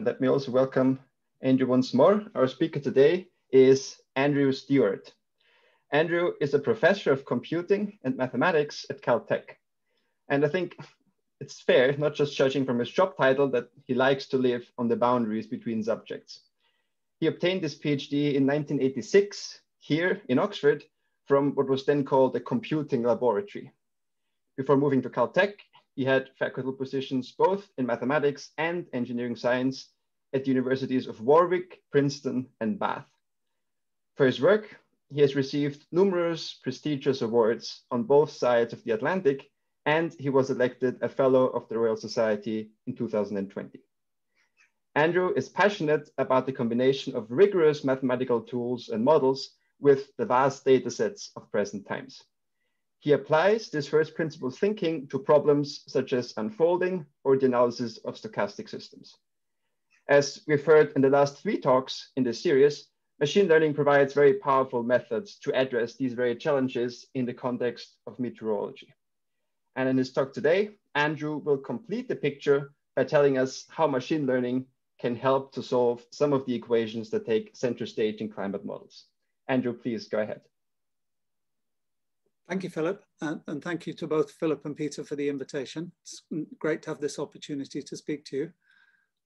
And let me also welcome Andrew once more. Our speaker today is Andrew Stuart. Andrew is a professor of computing and mathematics at Caltech. And I think it's fair, not just judging from his job title, that he likes to live on the boundaries between subjects. He obtained his PhD in 1986 here in Oxford from what was then called a computing laboratory. Before moving to Caltech, he had faculty positions both in mathematics and engineering science at the universities of Warwick, Princeton, and Bath. For his work, he has received numerous prestigious awards on both sides of the Atlantic, and he was elected a Fellow of the Royal Society in 2020. Andrew is passionate about the combination of rigorous mathematical tools and models with the vast data sets of present times. He applies this first principle thinking to problems such as unfolding or the analysis of stochastic systems. As heard in the last three talks in this series, machine learning provides very powerful methods to address these very challenges in the context of meteorology. And in his talk today, Andrew will complete the picture by telling us how machine learning can help to solve some of the equations that take center stage in climate models. Andrew, please go ahead. Thank you, Philip, and, and, thank you to both Philip and Peter for the invitation. It's great to have this opportunity to speak to you.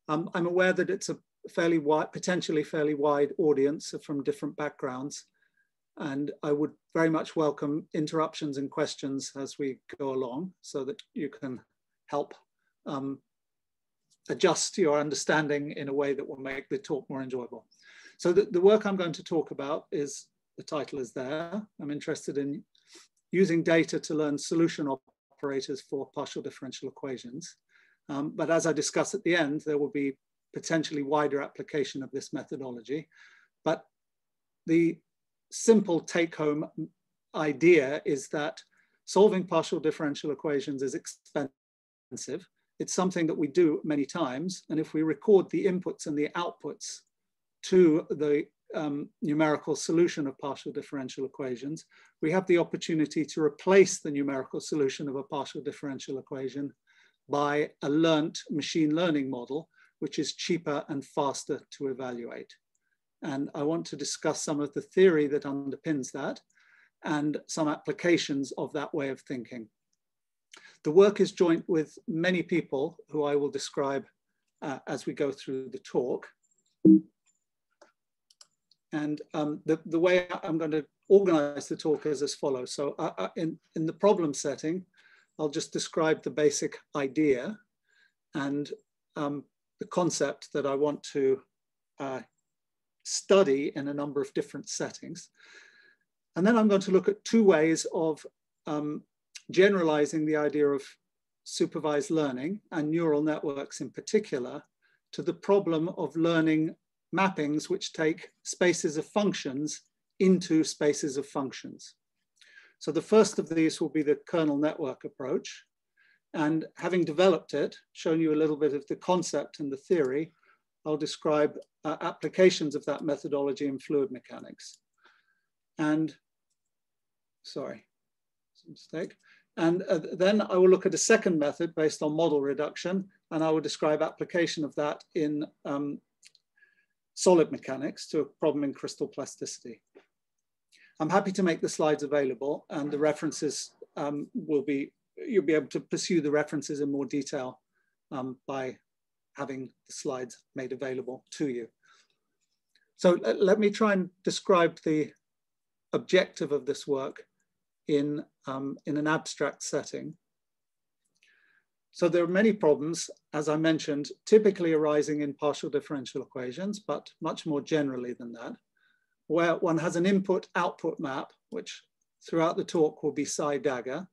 Um, I'm aware that it's a fairly wide, potentially fairly wide audience from different backgrounds, and I would very much welcome interruptions and questions as we go along so that you can help um, adjust your understanding in a way that will make the talk more enjoyable. So the, the work I'm going to talk about is, the title is there. I'm interested in using data to learn solution operators for partial differential equations. Um, but as I discuss at the end, there will be potentially wider application of this methodology. But the simple take home idea is that solving partial differential equations is expensive. It's something that we do many times. And if we record the inputs and the outputs to the um, numerical solution of partial differential equations, we have the opportunity to replace the numerical solution of a partial differential equation by a learnt machine learning model, which is cheaper and faster to evaluate. And I want to discuss some of the theory that underpins that and some applications of that way of thinking. The work is joint with many people who I will describe uh, as we go through the talk. And um, the, the way I'm going to organize the talk is as follows. So uh, uh, in, in the problem setting, I'll just describe the basic idea and um, the concept that I want to uh, study in a number of different settings. And then I'm going to look at two ways of um, generalizing the idea of supervised learning and neural networks in particular to the problem of learning mappings which take spaces of functions into spaces of functions. So the first of these will be the kernel network approach. And having developed it, shown you a little bit of the concept and the theory, I'll describe uh, applications of that methodology in fluid mechanics. And, sorry, mistake. And uh, then I will look at a second method based on model reduction, and I will describe application of that in um, solid mechanics to a problem in crystal plasticity. I'm happy to make the slides available and the references um, will be, you'll be able to pursue the references in more detail um, by having the slides made available to you. So let, me try and describe the objective of this work in, um, in an abstract setting. So there are many problems, as I mentioned, typically arising in partial differential equations, but much more generally than that, where one has an input output map, which throughout the talk will be psi dagger,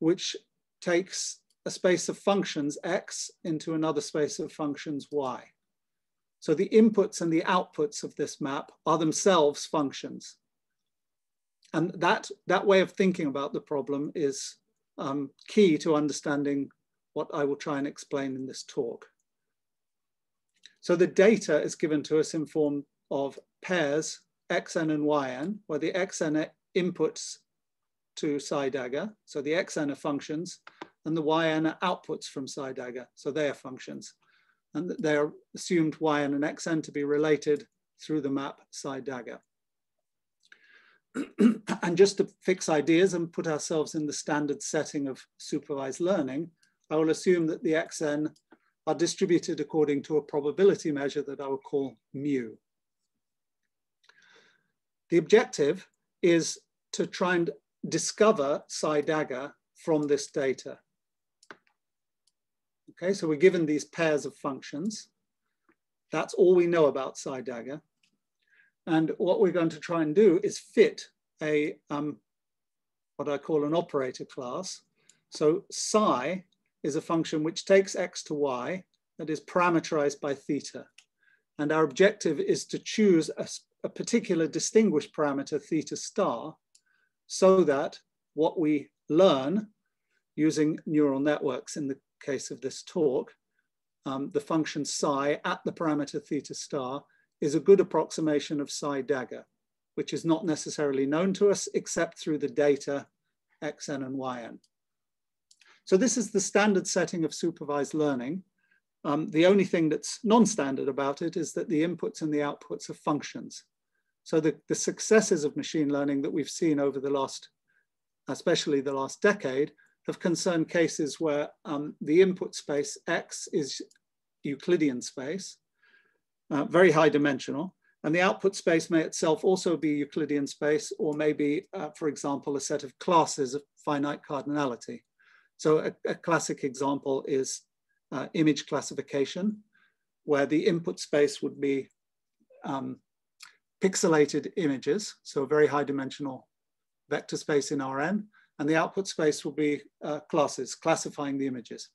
which takes a space of functions x into another space of functions y. So the inputs and the outputs of this map are themselves functions. And that, that way of thinking about the problem is um, key to understanding what I will try and explain in this talk. So the data is given to us in form of pairs xn and yn, where the xn are inputs to Psi dagger, so the xn are functions, and the yn are outputs from Psi dagger, so they are functions. and they are assumed yn and xn to be related through the map psi dagger. and just to fix ideas and put ourselves in the standard setting of supervised learning, I will assume that the xn are distributed according to a probability measure that I will call mu. The objective is to try and discover psi dagger from this data. Okay, so we're given these pairs of functions. That's all we know about psi dagger. And what we're going to try and do is fit a, um, what I call an operator class. So psi is a function which takes x to y that is parameterized by theta. And our objective is to choose a, a particular distinguished parameter theta star so that what we learn using neural networks in the case of this talk, um, the function psi at the parameter theta star is a good approximation of psi dagger, which is not necessarily known to us except through the data xn and yn. So this is the standard setting of supervised learning. Um, the only thing that's non-standard about it is that the inputs and the outputs are functions. So the, the successes of machine learning that we've seen over the last, especially the last decade, have concerned cases where um, the input space X is Euclidean space, uh, very high dimensional, and the output space may itself also be Euclidean space, or maybe, uh, for example, a set of classes of finite cardinality. So a, a classic example is uh, image classification, where the input space would be um, pixelated images, so very high dimensional vector space in Rn, and the output space will be uh, classes classifying the images.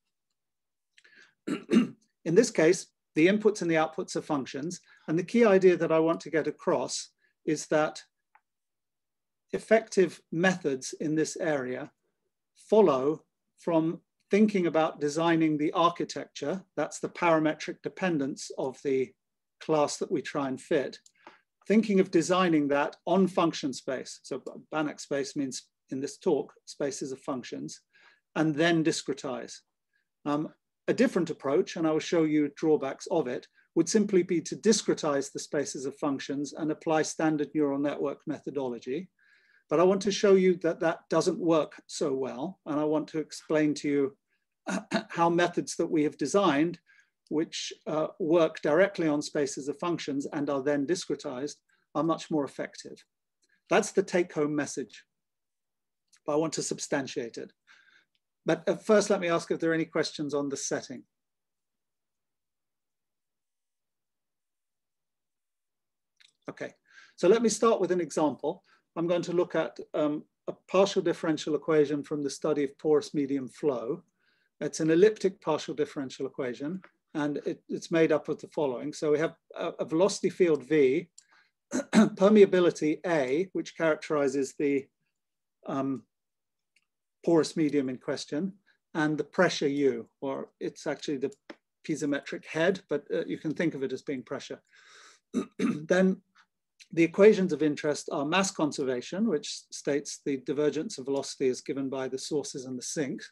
in this case, the inputs and the outputs are functions. And the key idea that I want to get across is that effective methods in this area follow from thinking about designing the architecture, that's the parametric dependence of the class that we try and fit, thinking of designing that on function space. So Banach space means in this talk, spaces of functions, and then discretize. Um, a different approach, and I will show you drawbacks of it, would simply be to discretize the spaces of functions and apply standard neural network methodology. But I want to show you that that doesn't work so well. And I want to explain to you how methods that we have designed, which uh, work directly on spaces of functions and are then discretized, are much more effective. That's the take home message but I want to substantiate it. But uh, first, let me ask if there are any questions on the setting. Okay, so let me start with an example. I'm going to look at um, a partial differential equation from the study of porous medium flow. It's an elliptic partial differential equation, and it, it's made up of the following. So we have a, a velocity field V, permeability A, which characterizes the um, porous medium in question, and the pressure U, or it's actually the piezometric head, but uh, you can think of it as being pressure. then the equations of interest are mass conservation, which states the divergence of velocity is given by the sources and the sinks.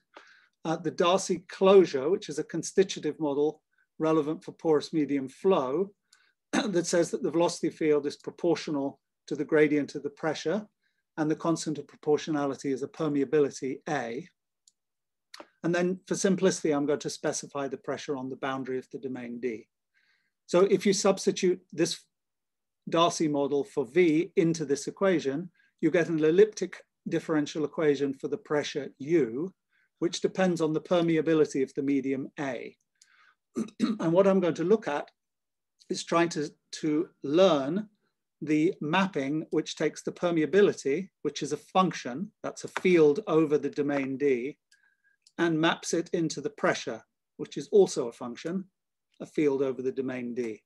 Uh, the Darcy closure, which is a constitutive model relevant for porous medium flow, that says that the velocity field is proportional to the gradient of the pressure and the constant of proportionality is a permeability A. And then for simplicity, I'm going to specify the pressure on the boundary of the domain D. So if you substitute this Darcy model for V into this equation, you get an elliptic differential equation for the pressure U, which depends on the permeability of the medium A. and what I'm going to look at is trying to, to learn the mapping, which takes the permeability, which is a function, that's a field over the domain D, and maps it into the pressure, which is also a function, a field over the domain D.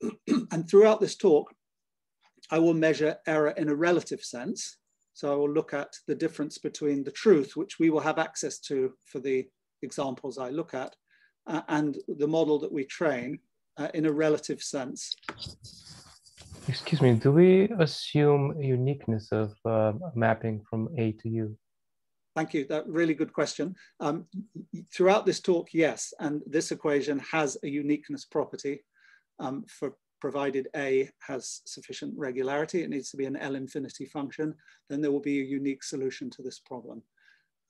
and throughout this talk, I will measure error in a relative sense. So I will look at the difference between the truth, which we will have access to for the examples I look at, uh, and the model that we train uh, in a relative sense. Excuse me, do we assume uniqueness of uh, mapping from A to U? thank you. That really good question. Um, throughout this talk, yes, and this equation has a uniqueness property um, for provided A has sufficient regularity, it needs to be an L infinity function, then there will be a unique solution to this problem.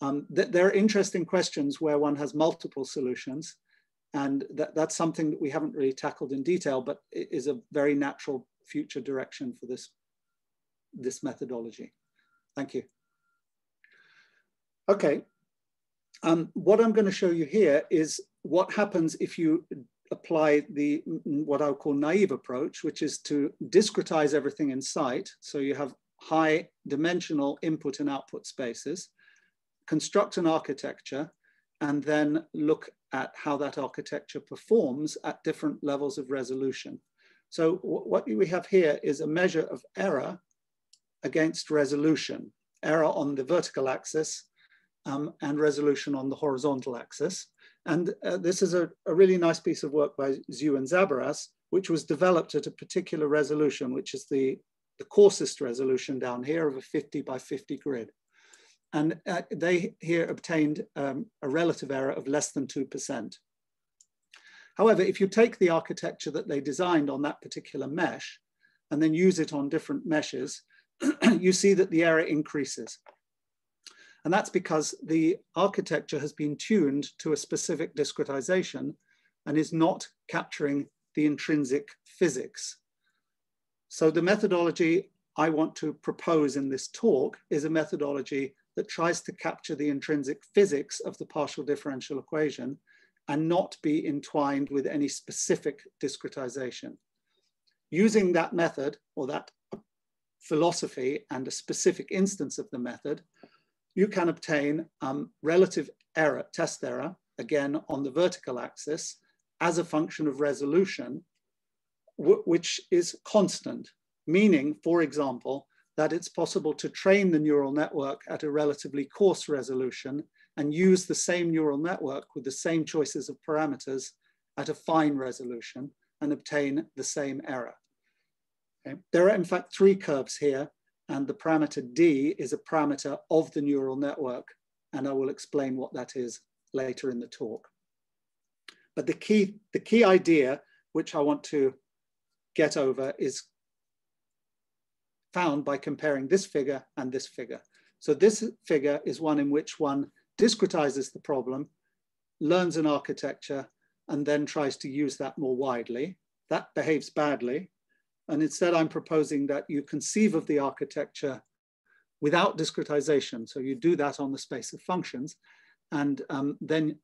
Um, th there are interesting questions where one has multiple solutions, and that, that's something that we haven't really tackled in detail, but it is a very natural future direction for this, this methodology. Thank you. Okay, um, what I'm going to show you here is what happens if you apply the what I'll call naive approach, which is to discretize everything in sight. So you have high dimensional input and output spaces, construct an architecture, and then look at how that architecture performs at different levels of resolution. So what we have here is a measure of error against resolution, error on the vertical axis um, and resolution on the horizontal axis. And uh, this is a, a, really nice piece of work by Zhu and Zabaras, which was developed at a particular resolution, which is the, the coarsest resolution down here of a 50 by 50 grid. And uh, they here obtained um, a relative error of less than 2%. However, if you take the architecture that they designed on that particular mesh and then use it on different meshes, you see that the error increases. And that's because the architecture has been tuned to a specific discretization and is not capturing the intrinsic physics. So the methodology I want to propose in this talk is a methodology that tries to capture the intrinsic physics of the partial differential equation and not be entwined with any specific discretization. Using that method or that philosophy and a specific instance of the method, you can obtain um, relative error, test error, again on the vertical axis as a function of resolution, which is constant, meaning, for example, that it's possible to train the neural network at a relatively coarse resolution and use the same neural network with the same choices of parameters at a fine resolution and obtain the same error. Okay. There are in fact three curves here and the parameter D is a parameter of the neural network. And I will explain what that is later in the talk. But the key, the key idea which I want to get over is found by comparing this figure and this figure. So this figure is one in which one discretizes the problem, learns an architecture, and then tries to use that more widely. That behaves badly and instead I'm proposing that you conceive of the architecture without discretization. So you do that on the space of functions and um, then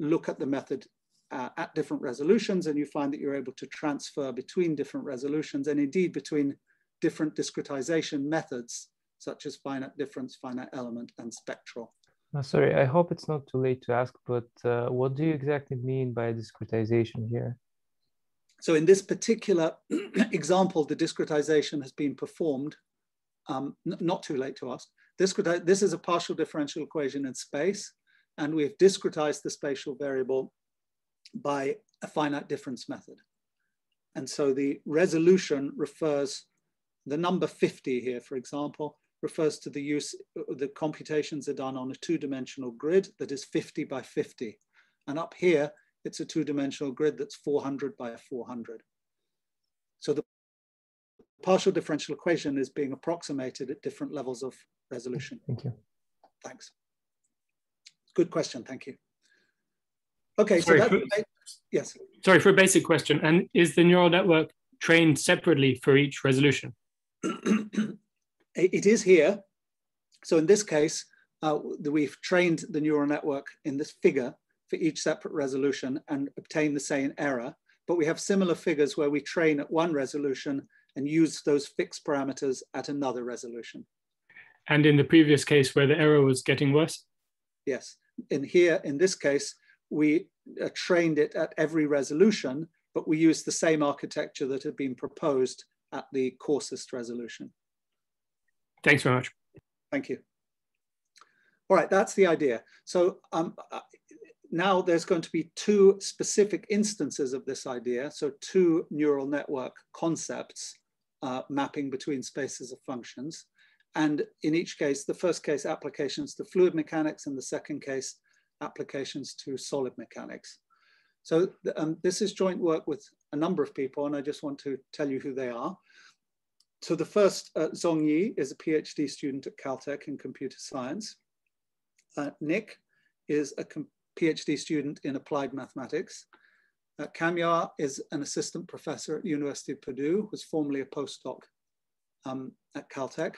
look at the method uh, at different resolutions and you find that you're able to transfer between different resolutions and indeed between different discretization methods such as finite difference, finite element and spectral. Sorry, I hope it's not too late to ask, but uh, what do you exactly mean by discretization here? So in this particular example, the discretization has been performed, um, not too late to ask. This is a partial differential equation in space, and we've discretized the spatial variable by a finite difference method. And so the resolution refers, the number 50 here, for example, refers to the use, uh, the computations are done on a two-dimensional grid that is 50 by 50. And up here, it's a two-dimensional grid that's 400 by 400. So the partial differential equation is being approximated at different levels of resolution. Thank you. Thanks. Good question, thank you. Okay, Sorry, so for, yes. Sorry, for a basic question, and is the neural network trained separately for each resolution? it is here. So in this case, uh, we've trained the neural network in this figure for each separate resolution and obtain the same error. But we have similar figures where we train at one resolution and use those fixed parameters at another resolution. And in the previous case where the error was getting worse? Yes. In here, in this case, we uh, trained it at every resolution, but we used the same architecture that had been proposed at the coarsest resolution. Thanks very much. Thank you. All right, that's the idea. So um, now there's going to be two specific instances of this idea. So two neural network concepts uh, mapping between spaces of functions. and in each case, the first case applications to fluid mechanics and the second case applications to solid mechanics. So um, this is joint work with a number of people and I just want to tell you who they are. So the first, uh, Zong Yi is a PhD student at Caltech in computer science. Uh, Nick is a PhD student in applied mathematics. Uh, is an assistant professor at University of Purdue, was formerly a postdoc um, at Caltech.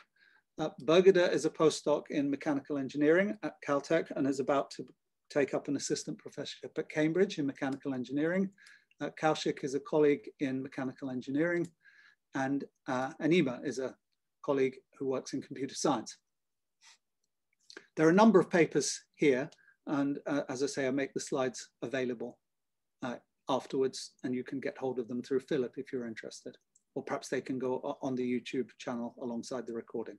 Uh, is a postdoc in mechanical engineering at Caltech and is about to take up an assistant professorship at Cambridge in mechanical engineering. Uh, Kaushik is a colleague in mechanical engineering and uh, Anima is a colleague who works in computer science. There are a number of papers here and uh, as I say, I make the slides available uh, afterwards and you can get hold of them through Philip if you're interested, or perhaps they can go on the YouTube channel alongside the recording.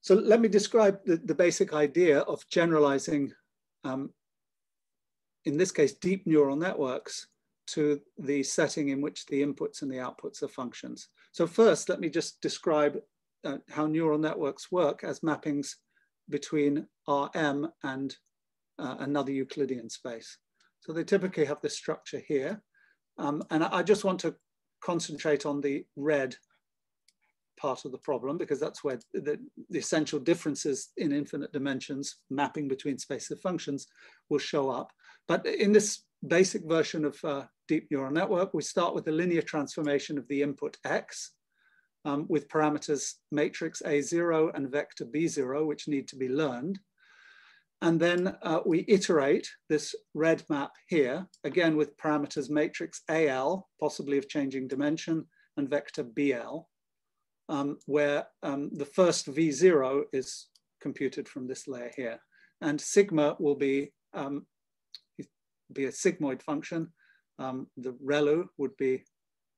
So let me describe the, the basic idea of generalizing, um, in this case, deep neural networks to the setting in which the inputs and the outputs are functions. So first, let me just describe uh, how neural networks work as mappings between Rm and uh, another Euclidean space. So they typically have this structure here. Um, and I just want to concentrate on the red part of the problem because that's where the, the, essential differences in infinite dimensions mapping between spaces of functions will show up. But in this basic version of uh, deep neural network, we start with a linear transformation of the input x um, with parameters matrix A0 and vector B0, which need to be learned. And then uh, we iterate this red map here, again with parameters matrix AL, possibly of changing dimension, and vector BL, um, where um, the first V0 is computed from this layer here. And sigma will be, um, be a sigmoid function. Um, the ReLU would be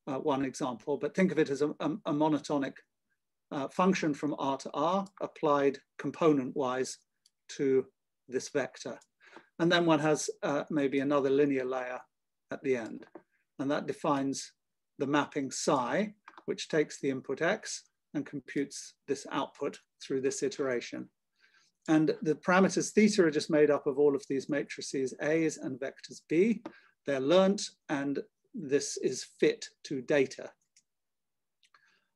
uh, one example, but think of it as a, a, a monotonic uh, function from R to R applied component-wise to this vector. And then one has uh, maybe another linear layer at the end. And that defines the mapping psi, which takes the input x and computes this output through this iteration. And the parameters theta are just made up of all of these matrices A's and vectors B. They're learnt and this is fit to data.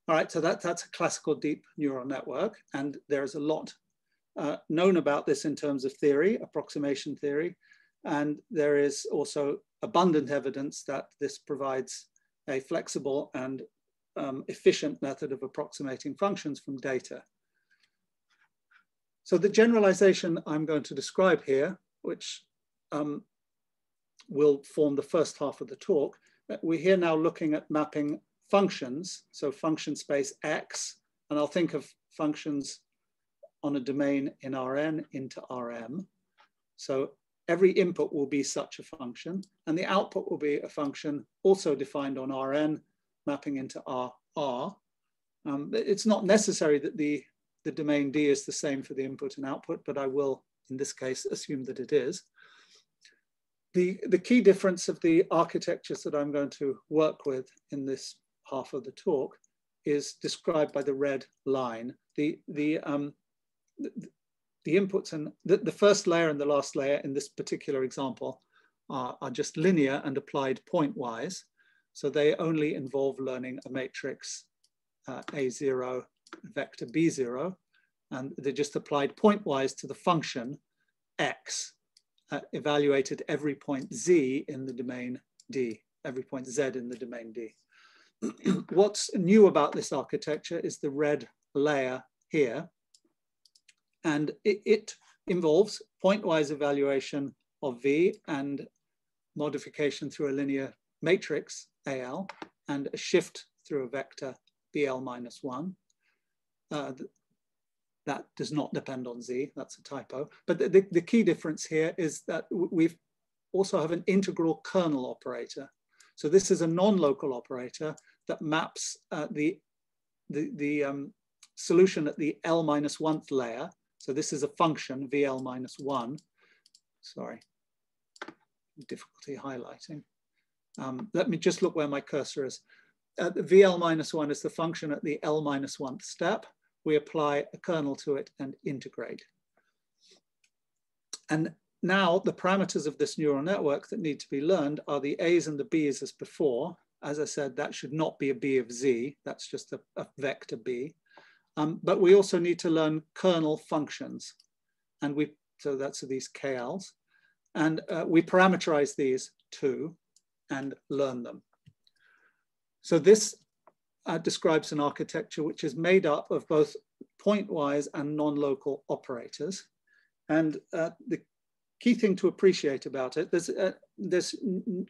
All right, so that, that's a classical deep neural network, and there's a lot uh, known about this in terms of theory, approximation theory, and there is also abundant evidence that this provides a flexible and um, efficient method of approximating functions from data. So the generalization I'm going to describe here, which um, will form the first half of the talk, uh, we're here now looking at mapping functions, so function space X, and I'll think of functions on a domain in Rn into Rm. So every input will be such a function, and the output will be a function also defined on Rn, mapping into Rr. Um, it's not necessary that the, the domain D is the same for the input and output, but I will, in this case, assume that it is. The, the key difference of the architectures that I'm going to work with in this half of the talk is described by the red line. The, the, um, the, the inputs and the, the first layer and the last layer in this particular example are, are just linear and applied pointwise. So they only involve learning a matrix uh, A0 vector B0, and they're just applied pointwise to the function X uh, evaluated every point z in the domain D, every point z in the domain D. What's new about this architecture is the red layer here. And it, it involves pointwise evaluation of V and modification through a linear matrix, AL, and a shift through a vector BL minus one. Uh, that does not depend on Z, that's a typo. But the, the, the key difference here is that we also have an integral kernel operator. So this is a non-local operator that maps uh, the, the, the um, solution at the L minus one layer. So this is a function VL minus one. Sorry, difficulty highlighting. Um, let me just look where my cursor is. the VL minus one is the function at the L minus one step. We apply a kernel to it and integrate. And now the parameters of this neural network that need to be learned are the A's and the B's as before. As I said, that should not be a B of Z. That's just a, a vector B. Um, but we also need to learn kernel functions. And we, so that's these KLs. And uh, we parameterize these too and learn them. So this uh, describes an architecture which is made up of both pointwise and non-local operators. And uh, the key thing to appreciate about it, there's, a, uh, there's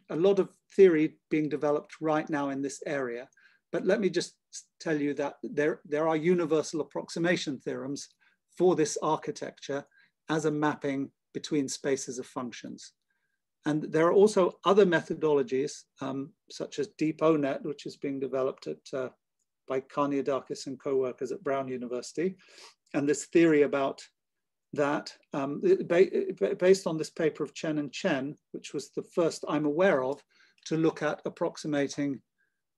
a lot of theory being developed right now in this area. But let me just tell you that there, there are universal approximation theorems for this architecture as a mapping between spaces of functions. And there are also other methodologies, um, such as DeepONet, which is being developed at, uh, by Karniadakis and co-workers at Brown University. And this theory about that, um, based on this paper of Chen and Chen, which was the first I'm aware of, to look at approximating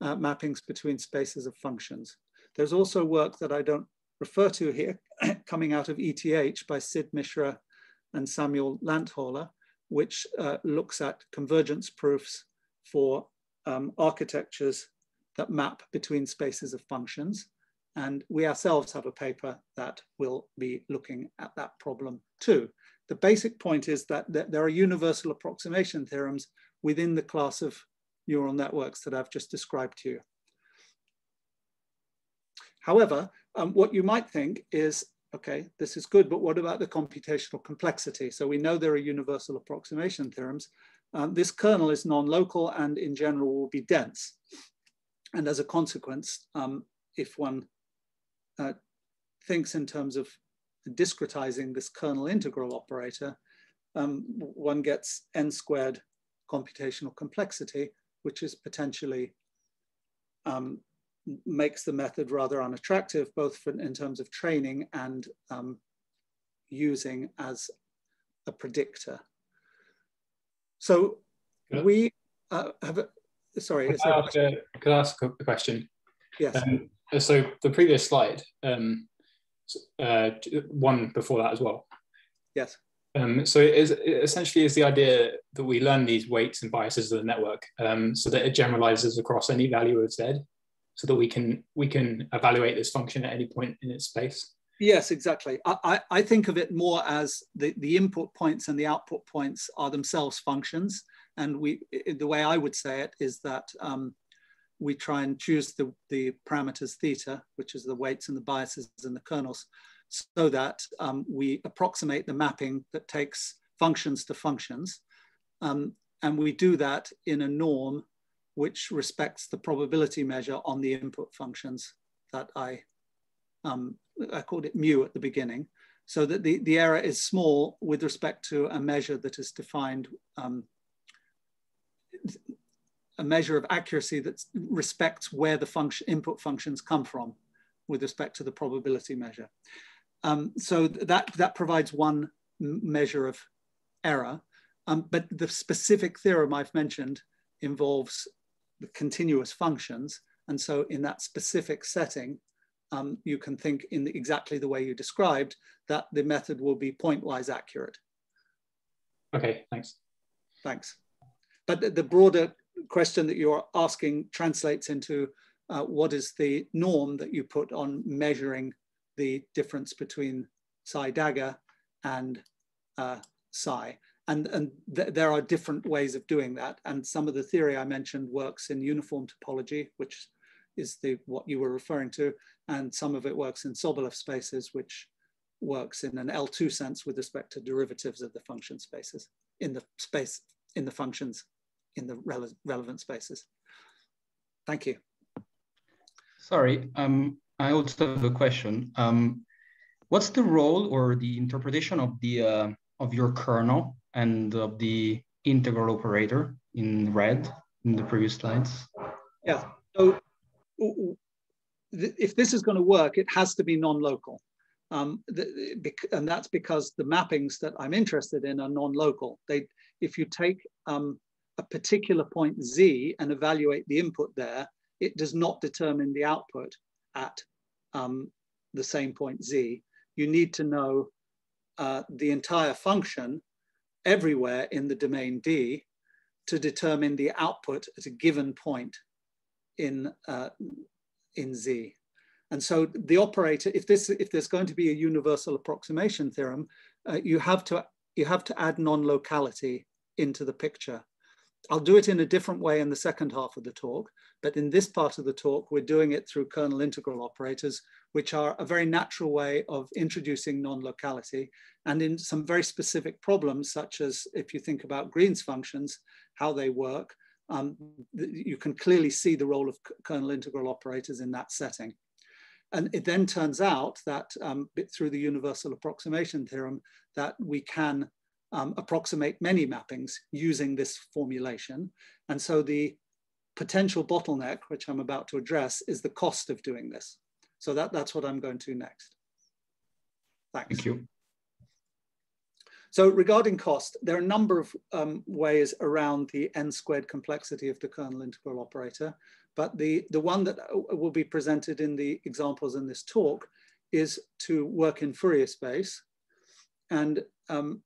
uh, mappings between spaces of functions. There's also work that I don't refer to here, coming out of ETH by Sid Mishra and Samuel Lanthaler, which uh, looks at convergence proofs for um, architectures that map between spaces of functions. And we ourselves have a paper that will be looking at that problem too. The basic point is that, there are universal approximation theorems within the class of neural networks that I've just described to you. However, um, what you might think is okay, this is good, but what about the computational complexity? So we know there are universal approximation theorems. Um, this kernel is non-local and in general will be dense. And as a consequence, um, if one uh, thinks in terms of discretizing this kernel integral operator, um, one gets n squared computational complexity, which is potentially um, makes the method rather unattractive, both for, in terms of training and um, using as a predictor. So we uh, have, a, sorry. Could I, ask could I ask a question? Yes. Um, so the previous slide, um, uh, one before that as well. Yes. Um, so it is, it essentially is the idea that we learn these weights and biases of the network um, so that it generalizes across any value of Z so that we can we can evaluate this function at any point in its space? Yes, exactly. I, I think of it more as the, the input points and the output points are themselves functions. And we the way I would say it is that um, we try and choose the, the parameters theta, which is the weights and the biases and the kernels, so that um, we approximate the mapping that takes functions to functions. Um, and we do that in a norm which respects the probability measure on the input functions that I, um, I called it mu at the beginning, so that the, the error is small with respect to a measure that is defined, um, a measure of accuracy that respects where the function, input functions come from with respect to the probability measure. Um, so that, that provides one measure of error, um, but the specific theorem I've mentioned involves the continuous functions. And so in that specific setting, um, you can think in the, exactly the way you described that the method will be pointwise accurate. Okay, thanks. Thanks. But the, the broader question that you're asking translates into uh, what is the norm that you put on measuring the difference between psi dagger and uh, psi. And, and th there are different ways of doing that. And some of the theory I mentioned works in uniform topology, which is the what you were referring to. And some of it works in Sobolev spaces, which works in an L2 sense with respect to derivatives of the function spaces in the space, in the functions, in the rele relevant spaces. Thank you. Sorry, um, I also have a question. Um, what's the role or the interpretation of the uh, of your kernel and of the integral operator in red in the previous slides? Yeah, so if this is going to work, it has to be non-local. Um, and that's because the mappings that I'm interested in are non-local. They, if you take um, a particular point z and evaluate the input there, it does not determine the output at um, the same point z. You need to know uh, the entire function everywhere in the domain D to determine the output at a given point in, uh, in Z. And so the operator, if, this, if there's going to be a universal approximation theorem, uh, you, have to, you have to add non-locality into the picture. I'll do it in a different way in the second half of the talk, but in this part of the talk, we're doing it through kernel integral operators, which are a very natural way of introducing non-locality. And in some very specific problems, such as if you think about Green's functions, how they work, um, you can clearly see the role of kernel integral operators in that setting. And it then turns out that um, through the universal approximation theorem, that we can um, approximate many mappings using this formulation. And so the potential bottleneck, which I'm about to address, is the cost of doing this. So that, that's what I'm going to next. Thanks. Thank you. So regarding cost, there are a number of um, ways around the n squared complexity of the kernel integral operator, but the, the one that uh, will be presented in the examples in this talk is to work in Fourier space and um,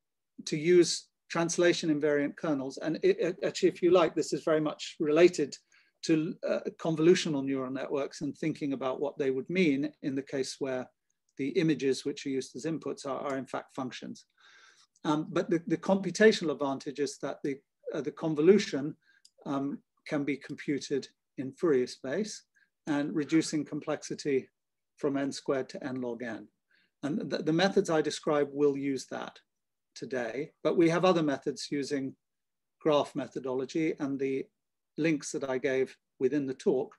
to use translation invariant kernels. And it, actually, if you like, this is very much related to uh, convolutional neural networks and thinking about what they would mean in the case where the images which are used as inputs are, are in fact functions. Um, but the, the, computational advantage is that the, uh, the convolution um, can be computed in Fourier space and reducing complexity from n squared to n log n. And the, the methods I describe will use that today, but we have other methods using graph methodology and the links that I gave within the talk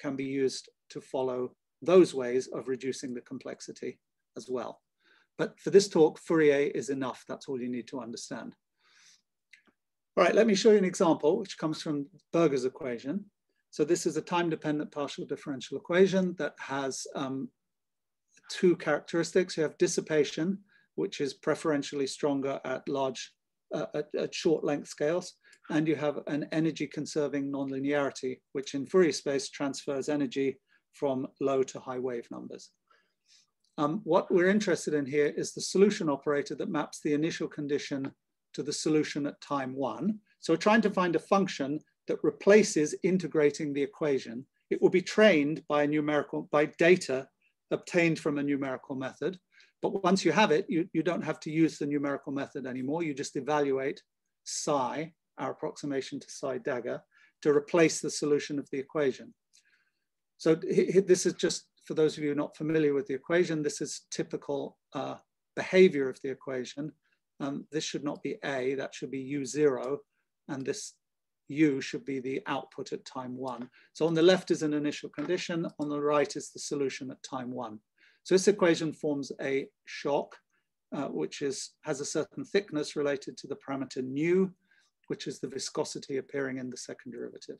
can be used to follow those ways of reducing the complexity as well. But for this talk, Fourier is enough. That's all you need to understand. All right, let me show you an example, which comes from Burgers' equation. So this is a time-dependent partial differential equation that has um, two characteristics. You have dissipation, which is preferentially stronger at large, uh, at, at, short length scales. And you have an energy conserving nonlinearity, which in Fourier space transfers energy from low to high wave numbers. Um, what we're interested in here is the solution operator that maps the initial condition to the solution at time one. So we're trying to find a function that replaces integrating the equation. It will be trained by a numerical, by data obtained from a numerical method. But once you have it, you, you don't have to use the numerical method anymore. You just evaluate psi, our approximation to psi dagger, to replace the solution of the equation. So this is just, for those of you not familiar with the equation, this is typical uh, behavior of the equation. Um, this should not be A, that should be U0. And this U should be the output at time one. So on the left is an initial condition, on the right is the solution at time one. So this equation forms a shock, uh, which is, has a certain thickness related to the parameter nu, which is the viscosity appearing in the second derivative.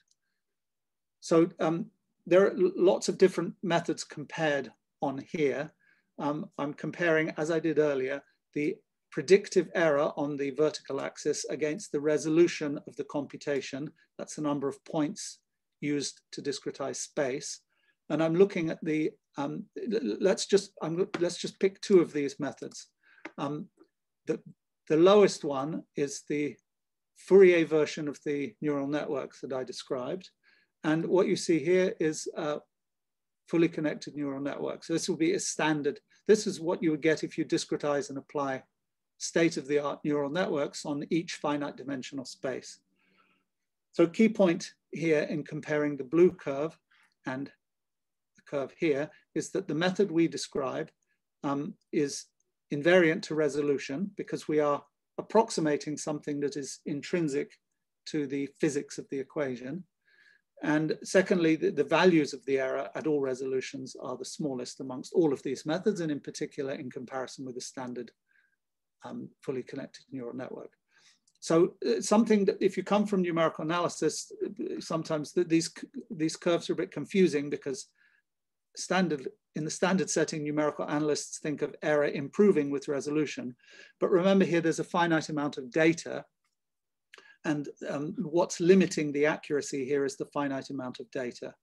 So um, there are lots of different methods compared on here. Um, I'm comparing, as I did earlier, the predictive error on the vertical axis against the resolution of the computation. That's the number of points used to discretize space. And I'm looking at the, um, let's just, I'm, let's just pick two of these methods. Um, the, the lowest one is the Fourier version of the neural networks that I described. And what you see here is a fully connected neural network. So this will be a standard. This is what you would get if you discretize and apply state-of-the-art neural networks on each finite dimensional space. So key point here in comparing the blue curve and the curve here is that the method we describe um, is invariant to resolution because we are approximating something that is intrinsic to the physics of the equation. And secondly, the, the, values of the error at all resolutions are the smallest amongst all of these methods, and in particular in comparison with the standard um, fully connected neural network. So uh, something that if you come from numerical analysis, sometimes th these, these curves are a bit confusing because standard in the standard setting, numerical analysts think of error improving with resolution. But remember here, there's a finite amount of data and um, what's limiting the accuracy here is the finite amount of data.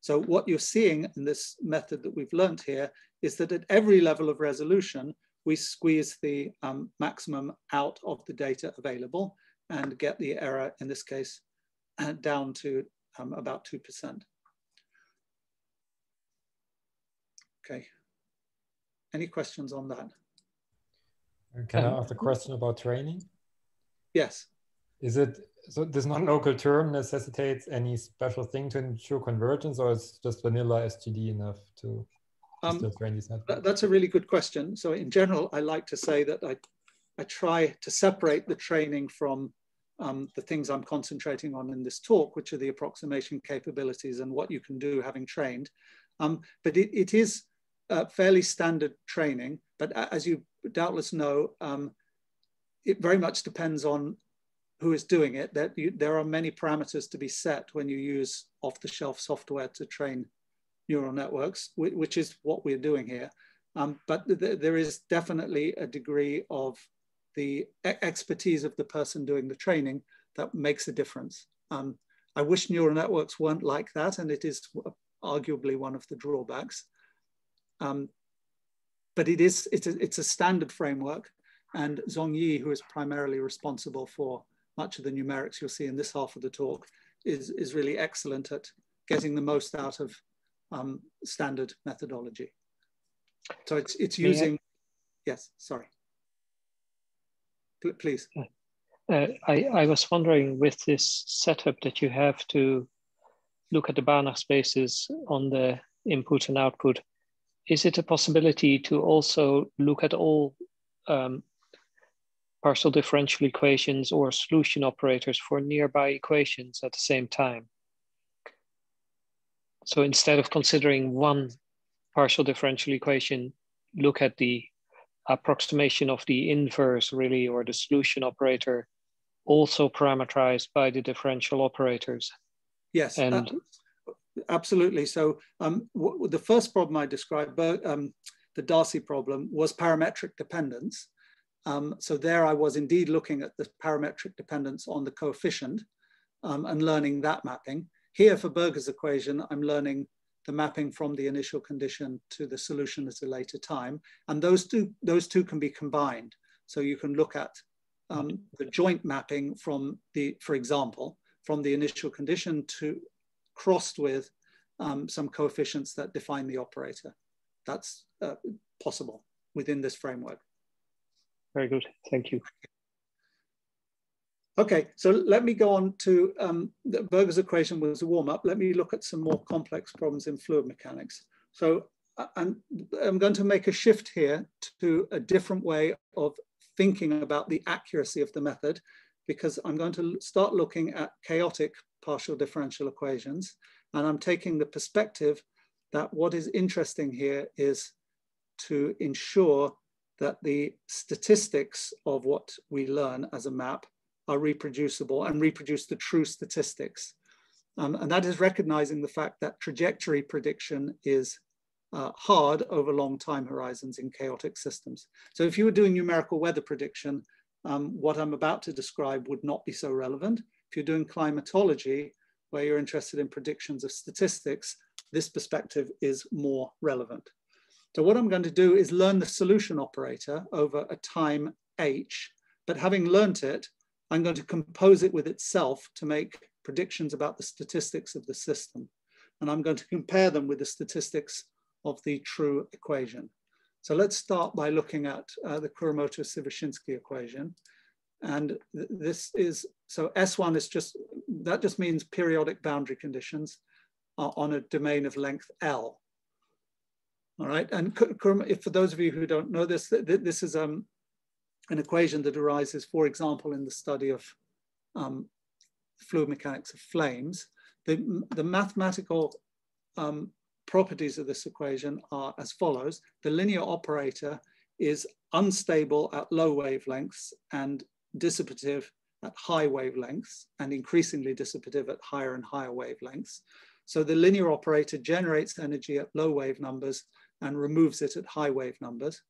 So what you're seeing in this method that we've learned here is that at every level of resolution, we squeeze the um, maximum out of the data available and get the error, in this case, down to um, about 2%. Okay. Any questions on that? Can I ask a question about training? Yes. Is it so this non-local term necessitates any special thing to ensure convergence or is just vanilla SGD enough to um, still train these networks? That's a really good question. So in general, I like to say that I, I try to separate the training from um, the things I'm concentrating on in this talk, which are the approximation capabilities and what you can do having trained. Um, but it, it is uh, fairly standard training, but as you doubtless know, um, it very much depends on who is doing it. That you, there are many parameters to be set when you use off-the-shelf software to train neural networks, which is what we're doing here. Um, but th there is definitely a degree of the expertise of the person doing the training that makes a difference. Um, I wish neural networks weren't like that, and it is arguably one of the drawbacks. Um, but it is, it's a, it's a standard framework, and Zongyi, who is primarily responsible for much of the numerics you'll see in this half of the talk, is, is really excellent at getting the most out of um, standard methodology. So it's, it's using, yes, sorry please. Uh, I, I was wondering with this setup that you have to look at the Banach spaces on the input and output, is it a possibility to also look at all um, partial differential equations or solution operators for nearby equations at the same time? So instead of considering one partial differential equation, look at the approximation of the inverse really or the solution operator also parameterized by the differential operators yes and uh, absolutely so um, the first problem i described um, the darcy problem was parametric dependence um, so there i was indeed looking at the parametric dependence on the coefficient um, and learning that mapping here for Burgers' equation i'm learning the mapping from the initial condition to the solution at a later time. And those two, those two can be combined. So you can look at um, the joint mapping from the, for example, from the initial condition to crossed with um, some coefficients that define the operator. That's uh, possible within this framework. Very good, thank you. Okay, so let me go on to um, Burgers' equation was a warm up. Let me look at some more complex problems in fluid mechanics. So uh, I'm, I'm going to make a shift here to a different way of thinking about the accuracy of the method because I'm going to start looking at chaotic partial differential equations. And I'm taking the perspective that what is interesting here is to ensure that the statistics of what we learn as a map are reproducible and reproduce the true statistics. Um, and that is recognizing the fact that trajectory prediction is uh, hard over long time horizons in chaotic systems. So if you were doing numerical weather prediction, um, what I'm about to describe would not be so relevant. If you're doing climatology, where you're interested in predictions of statistics, this perspective is more relevant. So what I'm going to do is learn the solution operator over a time h, but having learnt it, I'm going to compose it with itself to make predictions about the statistics of the system. And I'm going to compare them with the statistics of the true equation. So let's start by looking at uh, the Kuramoto-Sivashinsky equation. And th this is, so S1 is just, that just means periodic boundary conditions on a domain of length L. All right, and if for those of you who don't know this, this is um, an equation that arises, for example, in the study of um, fluid mechanics of flames. The, the mathematical um, properties of this equation are as follows. The linear operator is unstable at low wavelengths and dissipative at high wavelengths and increasingly dissipative at higher and higher wavelengths. So the linear operator generates energy at low wave numbers and removes it at high wave numbers.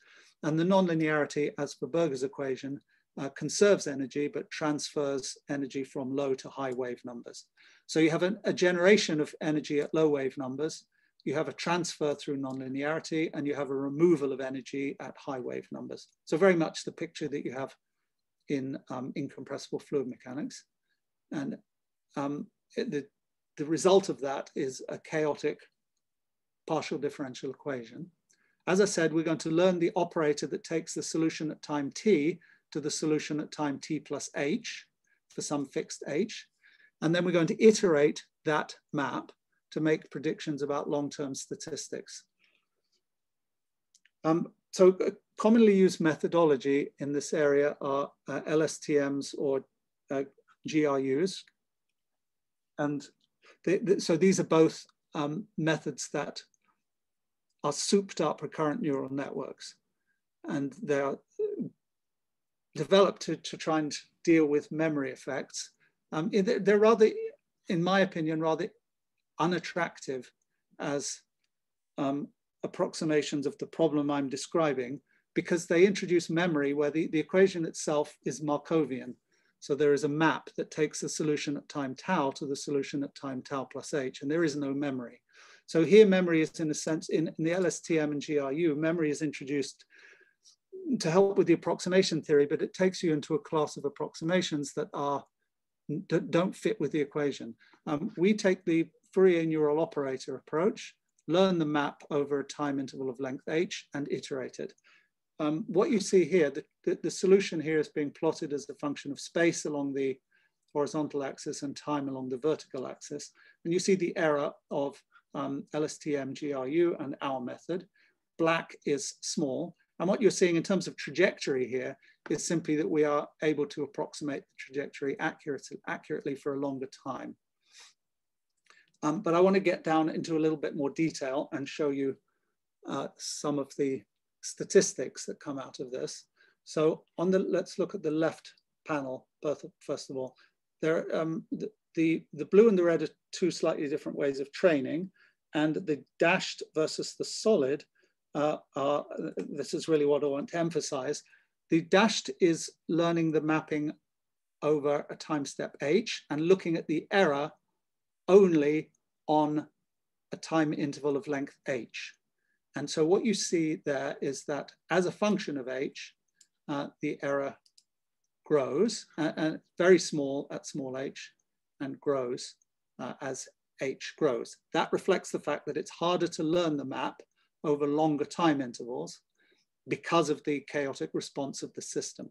And the nonlinearity, as for Burgers' equation, uh, conserves energy, but transfers energy from low to high wave numbers. So you have a, a generation of energy at low wave numbers, you have a transfer through nonlinearity, and you have a removal of energy at high wave numbers. So very much the picture that you have in um, incompressible fluid mechanics. And um, it, the, the result of that is a chaotic partial differential equation. As I said, we're going to learn the operator that takes the solution at time t to the solution at time t plus h for some fixed h. And then we're going to iterate that map to make predictions about long-term statistics. Um, so uh, commonly used methodology in this area are uh, LSTMs or uh, GRUs. And they, they, so these are both um, methods that are souped up recurrent neural networks. And they are developed to, to try and deal with memory effects. Um, they're rather, in my opinion, rather unattractive as um, approximations of the problem I'm describing because they introduce memory where the, the equation itself is Markovian. So there is a map that takes the solution at time tau to the solution at time tau plus h, and there is no memory. So here memory is in a sense, in, in the LSTM and GRU, memory is introduced to help with the approximation theory, but it takes you into a class of approximations that are that don't fit with the equation. Um, we take the Fourier neural operator approach, learn the map over a time interval of length h and iterate it. Um, what you see here, the, the, the, solution here is being plotted as a function of space along the horizontal axis and time along the vertical axis. And you see the error of um, LSTM, GRU, and our method. Black is small, and what you're seeing in terms of trajectory here is simply that we are able to approximate the trajectory accurately, accurately for a longer time. Um, but I want to get down into a little bit more detail and show you uh, some of the statistics that come out of this. So on the, let's look at the left panel, first of all. There, um, the, the, blue and the red are two slightly different ways of training and the dashed versus the solid uh, are, this is really what I want to emphasize. The dashed is learning the mapping over a time step h and looking at the error only on a time interval of length h. And so what you see there is that as a function of h, uh, the error grows and, and, very small at small h and grows uh, as h grows. That reflects the fact that it's harder to learn the map over longer time intervals because of the chaotic response of the system.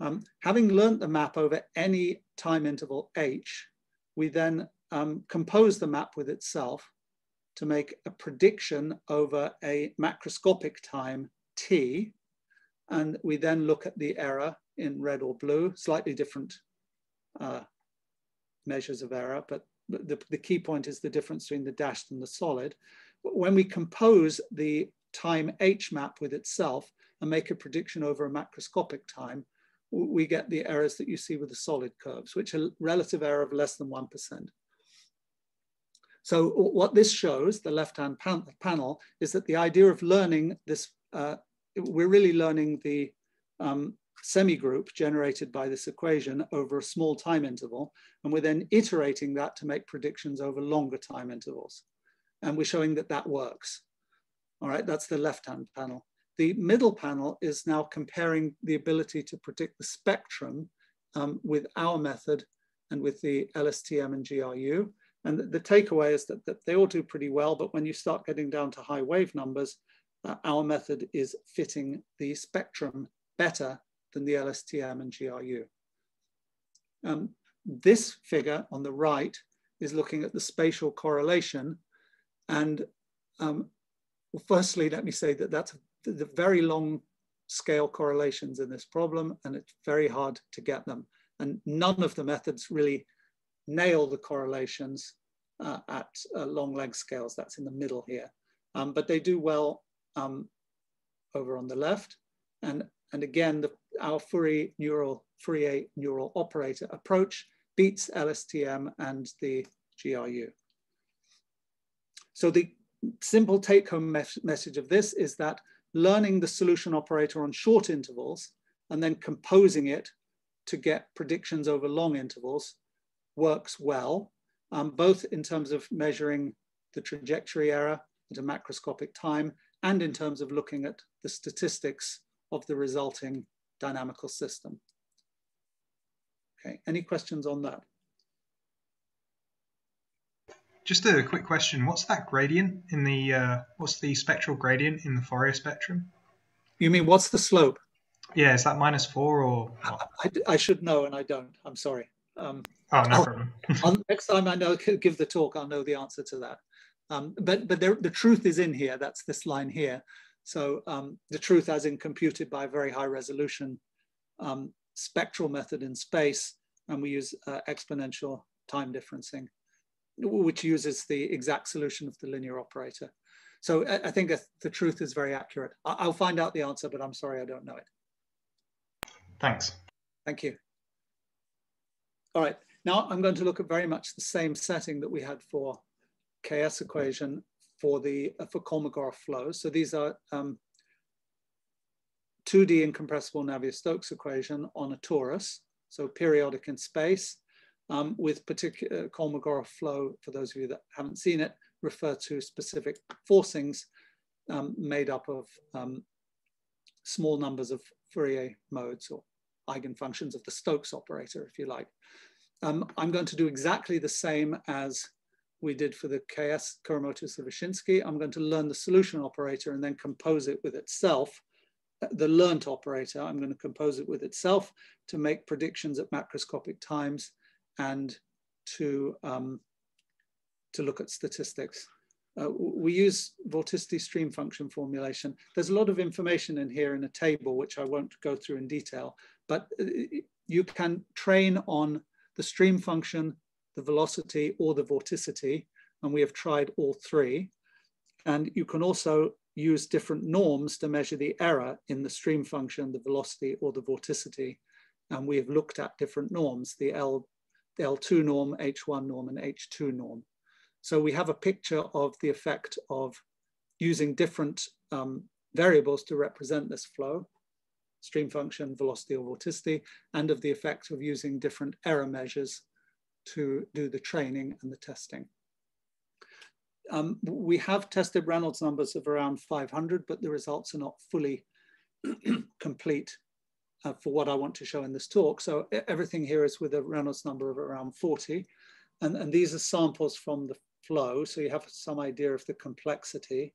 Um, having learned the map over any time interval h, we then um, compose the map with itself to make a prediction over a macroscopic time t, and we then look at the error in red or blue, slightly different uh, measures of error, but the, the key point is the difference between the dashed and the solid when we compose the time h map with itself and make a prediction over a macroscopic time, we get the errors that you see with the solid curves, which are relative error of less than 1%. So what this shows, the left-hand pan panel, is that the idea of learning this, uh, we're really learning the um, semi-group generated by this equation over a small time interval, and we're then iterating that to make predictions over longer time intervals and we're showing that that works. All right, that's the left-hand panel. The middle panel is now comparing the ability to predict the spectrum um, with our method and with the LSTM and GRU. And the, the takeaway is that, that, they all do pretty well, but when you start getting down to high wave numbers, uh, our method is fitting the spectrum better than the LSTM and GRU. Um, this figure on the right is looking at the spatial correlation and um, well, firstly, let me say that that's the very long scale correlations in this problem, and it's very hard to get them. And none of the methods really nail the correlations uh, at uh, long leg scales. That's in the middle here. Um, but they do well um, over on the left. And, and again, the, our Fourier neural, Fourier neural operator approach beats LSTM and the GRU. So the simple take home mes message of this is that learning the solution operator on short intervals and then composing it to get predictions over long intervals works well, um, both in terms of measuring the trajectory error at a macroscopic time and in terms of looking at the statistics of the resulting dynamical system. Okay, any questions on that? Just a quick question. What's that gradient in the, uh, what's the spectral gradient in the Fourier spectrum? You mean what's the slope? Yeah, is that minus four or? I, I, should know and I don't. I'm sorry. Um, oh, no problem. next time I know, give the talk, I'll know the answer to that. Um, but but there, the truth is in here. That's this line here. So um, the truth as in computed by a very high resolution um, spectral method in space, and we use uh, exponential time differencing, which uses the exact solution of the linear operator. So I, I think the truth is very accurate. I, I'll find out the answer, but I'm sorry I don't know it. Thanks. Thank you. All right, now I'm going to look at very much the same setting that we had for KS equation for the uh, for Kolmogorov flows. So these are um, 2D incompressible Navier-Stokes equation on a torus, so periodic in space, um, with particular uh, Kolmogorov flow, for those of you that haven't seen it, refer to specific forcings um, made up of um, small numbers of Fourier modes or eigenfunctions of the Stokes operator, if you like. Um, I'm going to do exactly the same as we did for the KS Kuramoto-Sivashinsky. I'm going to learn the solution operator and then compose it with itself. The learned operator, I'm going to compose it with itself to make predictions at macroscopic times and to, um, to look at statistics. Uh, we use vorticity stream function formulation. There's a lot of information in here in a table, which I won't go through in detail, but uh, you can train on the stream function, the velocity, or the vorticity, and we have tried all three. And you can also use different norms to measure the error in the stream function, the velocity, or the vorticity. And we have looked at different norms, the L, the L2 norm, H1 norm, and H2 norm. So we have a picture of the effect of using different um, variables to represent this flow, stream function, velocity or vorticity, and of the effect of using different error measures to do the training and the testing. Um, we have tested Reynolds numbers of around 500, but the results are not fully complete uh, for what I want to show in this talk. So everything here is with a Reynolds number of around 40. And, and these are samples from the flow, so you have some idea of the complexity.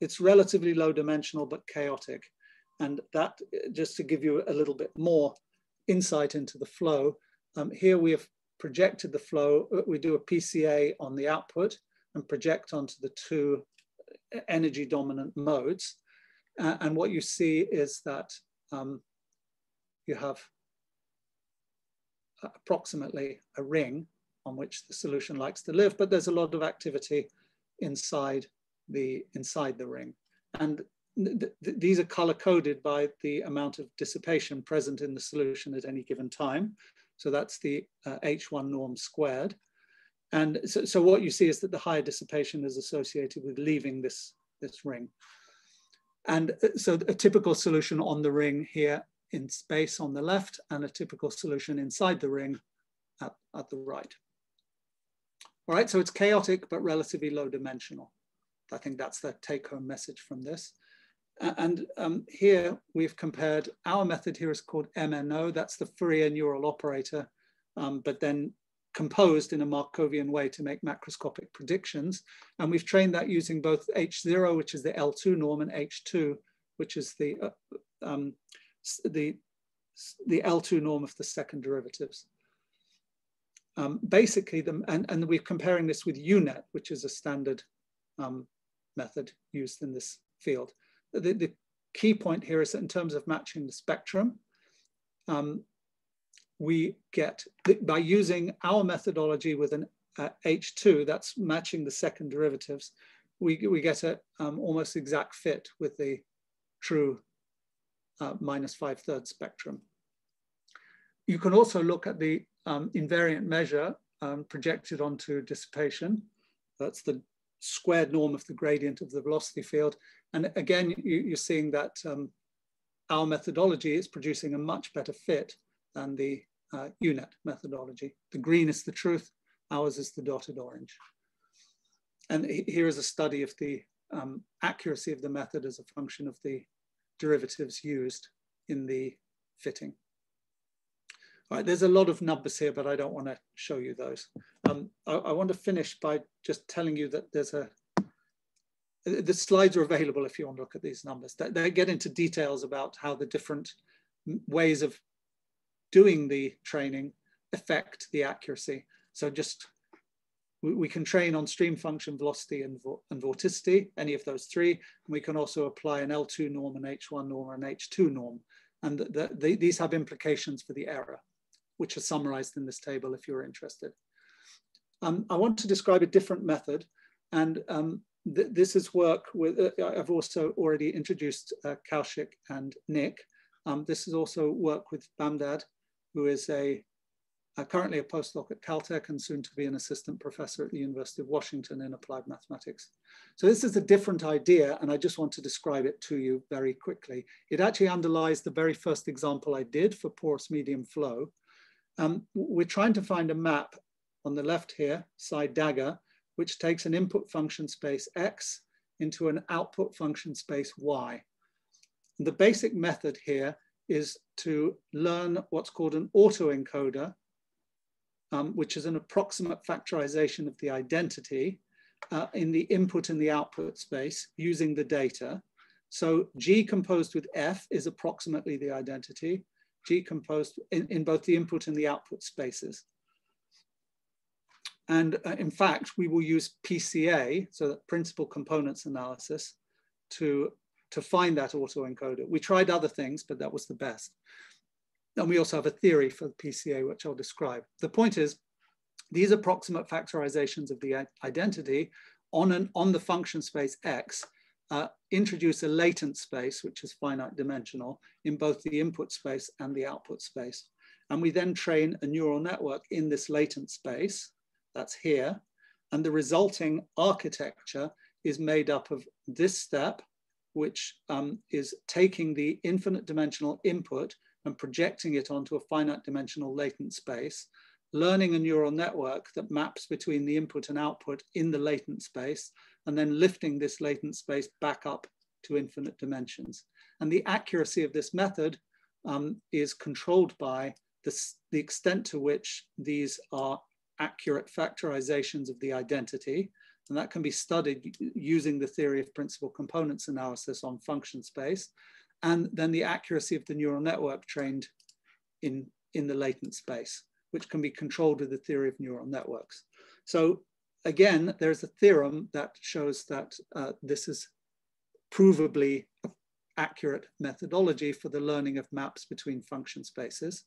It's relatively low dimensional, but chaotic. And that, just to give you a little bit more insight into the flow, um, here we have projected the flow. Uh, we do a PCA on the output and project onto the two energy dominant modes. Uh, and what you see is that um, you have approximately a ring on which the solution likes to live, but there's a lot of activity inside the, inside the ring. And th th these are color coded by the amount of dissipation present in the solution at any given time. So that's the uh, H1 norm squared. And so, so what you see is that the higher dissipation is associated with leaving this, this ring. And uh, so a typical solution on the ring here in space on the left and a typical solution inside the ring at, at the right. All right, so it's chaotic, but relatively low dimensional. I think that's the take home message from this. And um, here we've compared, our method here is called MNO, that's the Fourier neural operator, um, but then composed in a Markovian way to make macroscopic predictions. And we've trained that using both H0, which is the L2 norm, and H2, which is the, uh, um, the, the L2 norm of the second derivatives. Um, basically, the, and, and we're comparing this with UNet, which is a standard um, method used in this field. The, the, key point here is that in terms of matching the spectrum, um, we get, by using our methodology with an uh, H2, that's matching the second derivatives, we, we get a um, almost exact fit with the true uh, minus five thirds spectrum. You can also look at the um, invariant measure um, projected onto dissipation. That's the squared norm of the gradient of the velocity field. And again, you, are seeing that um, our methodology is producing a much better fit than the uh, UNet methodology. The green is the truth, ours is the dotted orange. And here is a study of the um, accuracy of the method as a function of the derivatives used in the fitting. All right, there's a lot of numbers here, but I don't want to show you those. Um, I, I, want to finish by just telling you that there's a, the slides are available if you want to look at these numbers. They, they get into details about how the different ways of doing the training affect the accuracy. So just, we, we can train on stream function, velocity, and, and vorticity, any of those three. And we can also apply an L2 norm, an H1 norm, or an H2 norm. And the, the, the, these have implications for the error which are summarized in this table if you're interested. Um, I want to describe a different method and um, th this is work with, uh, I've also already introduced uh, Kaushik and Nick. Um, this is also work with Bamdad, who is a, currently a postdoc at Caltech and soon to be an assistant professor at the University of Washington in applied mathematics. So this is a different idea and I just want to describe it to you very quickly. It actually underlies the very first example I did for porous medium flow, um, we're trying to find a map on the left here, psi dagger, which takes an input function space x into an output function space y. The basic method here is to learn what's called an autoencoder, um, which is an approximate factorization of the identity uh, in the input and the output space using the data. So G composed with F is approximately the identity. G composed in, in both the input and the output spaces. And uh, in fact, we will use PCA, so that principal components analysis, to, to find that autoencoder. We tried other things, but that was the best. And we also have a theory for PCA, which I'll describe. The point is, these approximate factorizations of the identity on, an, on the function space X uh, introduce a latent space, which is finite dimensional, in both the input space and the output space. And we then train a neural network in this latent space, that's here, and the resulting architecture is made up of this step, which um, is taking the infinite dimensional input and projecting it onto a finite dimensional latent space, learning a neural network that maps between the input and output in the latent space, and then lifting this latent space back up to infinite dimensions. And the accuracy of this method um, is controlled by this, the extent to which these are accurate factorizations of the identity. And that can be studied using the theory of principal components analysis on function space. And then the accuracy of the neural network trained in, in the latent space, which can be controlled with the theory of neural networks. So again, there's a theorem that shows that uh, this is provably accurate methodology for the learning of maps between function spaces.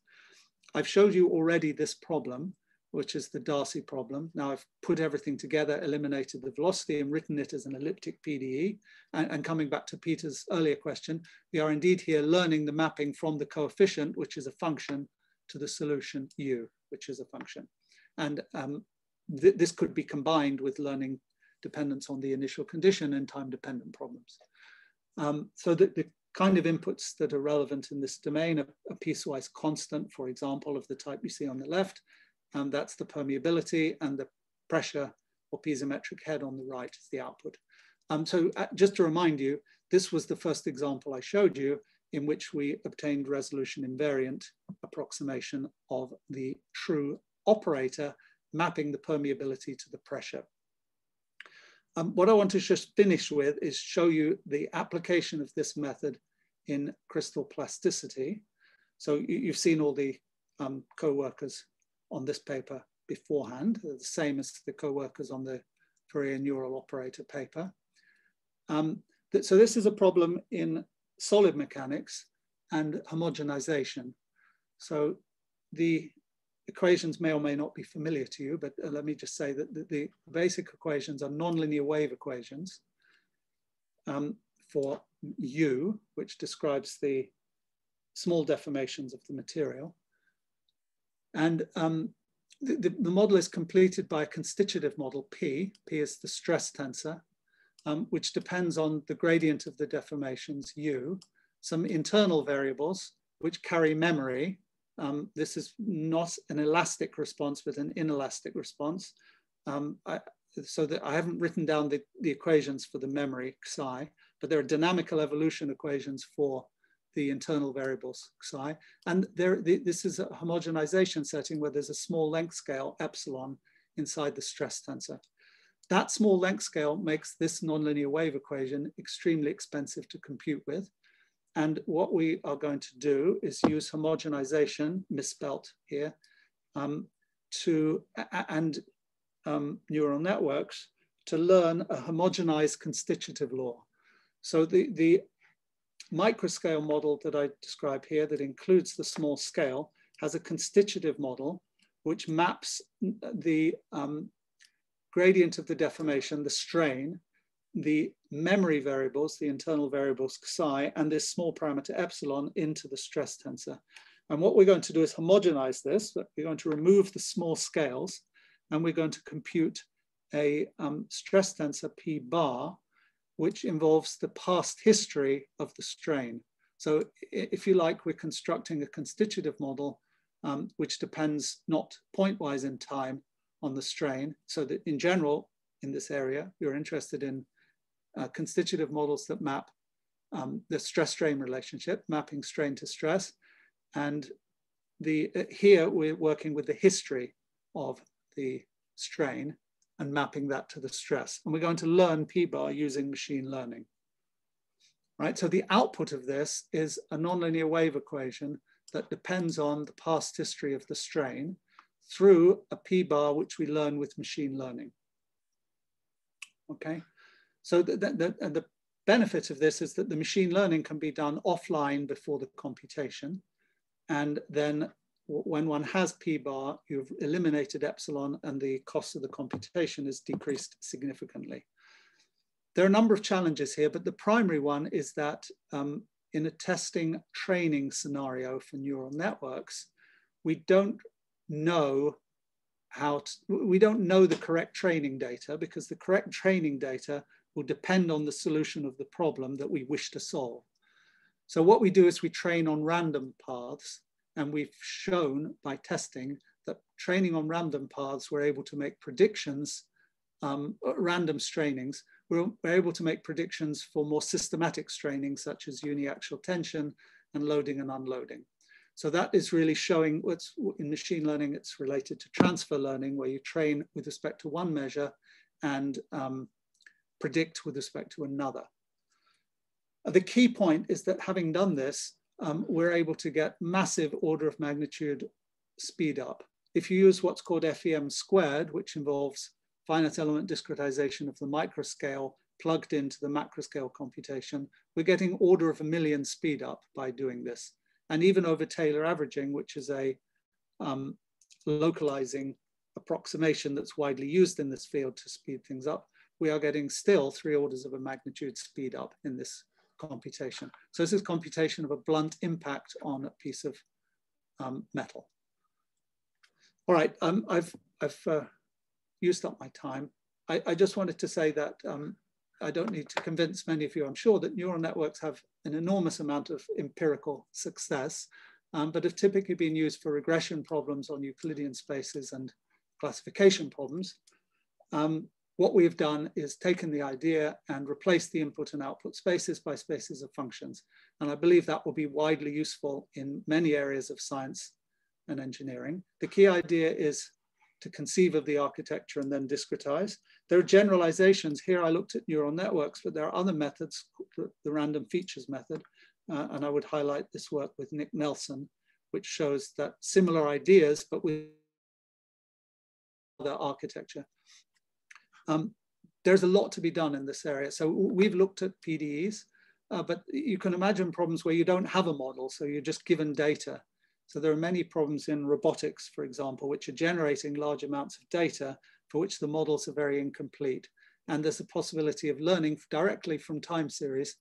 I've showed you already this problem, which is the Darcy problem. Now I've put everything together, eliminated the velocity and written it as an elliptic PDE. And, and, coming back to Peter's earlier question, we are indeed here learning the mapping from the coefficient, which is a function, to the solution u, which is a function. And um, th this could be combined with learning dependence on the initial condition and time-dependent problems. Um, so the, the, kind of inputs that are relevant in this domain are a piecewise constant, for example, of the type you see on the left, and that's the permeability and the pressure or piezometric head on the right is the output. Um, so uh, just to remind you, this was the first example I showed you in which we obtained resolution invariant approximation of the true operator mapping the permeability to the pressure. Um, what I want to just finish with is show you the application of this method in crystal plasticity. So you, have seen all the um, co-workers on this paper beforehand, the same as the co-workers on the Fourier neural operator paper. Um, th so this is a problem in solid mechanics and homogenization. So the equations may or may not be familiar to you, but uh, let me just say that the, the basic equations are nonlinear wave equations um, for U, which describes the small deformations of the material. And um, the, the, model is completed by a constitutive model P. P is the stress tensor, um, which depends on the gradient of the deformations U. some internal variables which carry memory. Um, this is not an elastic response, but an inelastic response. Um, I, so that I haven't written down the, the equations for the memory psi, but there are dynamical evolution equations for the internal variables psi. And there, the, this is a homogenization setting where there's a small length scale epsilon inside the stress tensor. That small length scale makes this nonlinear wave equation extremely expensive to compute with. And what we are going to do is use homogenization, misspelt here, um, to, and um, neural networks to learn a homogenized constitutive law. So the, the microscale model that I describe here that includes the small scale has a constitutive model which maps the um, gradient of the deformation, the strain, the memory variables, the internal variables psi, and this small parameter epsilon into the stress tensor. And what we're going to do is homogenize this. We're going to remove the small scales and we're going to compute a um, stress tensor P bar, which involves the past history of the strain. So if you like, we're constructing a constitutive model, um, which depends not pointwise in time on the strain. So that in general, in this area, you're interested in uh, constitutive models that map um, the stress-strain relationship, mapping strain to stress. And the, uh, here we're working with the history of the strain and mapping that to the stress. And we're going to learn p-bar using machine learning. Right, so the output of this is a nonlinear wave equation that depends on the past history of the strain through a p-bar which we learn with machine learning. Okay, so the, the, the, the benefit of this is that the machine learning can be done offline before the computation. And then when one has p-bar, you've eliminated epsilon and the cost of the computation is decreased significantly. There are a number of challenges here, but the primary one is that um, in a testing training scenario for neural networks, we don't know how to, we don't know the correct training data because the correct training data will depend on the solution of the problem that we wish to solve. So what we do is we train on random paths and we've shown by testing that training on random paths, we're able to make predictions, um, random strainings, we're, we're able to make predictions for more systematic straining, such as uniaxial tension and loading and unloading. So that is really showing what's in machine learning, it's related to transfer learning, where you train with respect to one measure and um, predict with respect to another. The key point is that having done this, um, we're able to get massive order of magnitude speed up. If you use what's called FEM squared, which involves finite element discretization of the microscale plugged into the macroscale computation, we're getting order of a million speed up by doing this. And even over Taylor averaging, which is a um, localizing approximation that's widely used in this field to speed things up, we are getting still three orders of a magnitude speed up in this computation. So this is computation of a blunt impact on a piece of um, metal. All right, um, I've, I've uh, used up my time. I, I, just wanted to say that um, I don't need to convince many of you, I'm sure, that neural networks have an enormous amount of empirical success, um, but have typically been used for regression problems on Euclidean spaces and classification problems. Um, what we've done is taken the idea and replaced the input and output spaces by spaces of functions. And I believe that will be widely useful in many areas of science and engineering. The key idea is to conceive of the architecture and then discretize. There are generalizations. Here I looked at neural networks, but there are other methods, the random features method, uh, and I would highlight this work with Nick Nelsen, which shows that similar ideas, but with other architecture um, there's a lot to be done in this area. So we've looked at PDEs, uh, but you can imagine problems where you don't have a model, so you're just given data. So there are many problems in robotics, for example, which are generating large amounts of data for which the models are very incomplete. And there's a possibility of learning directly from time series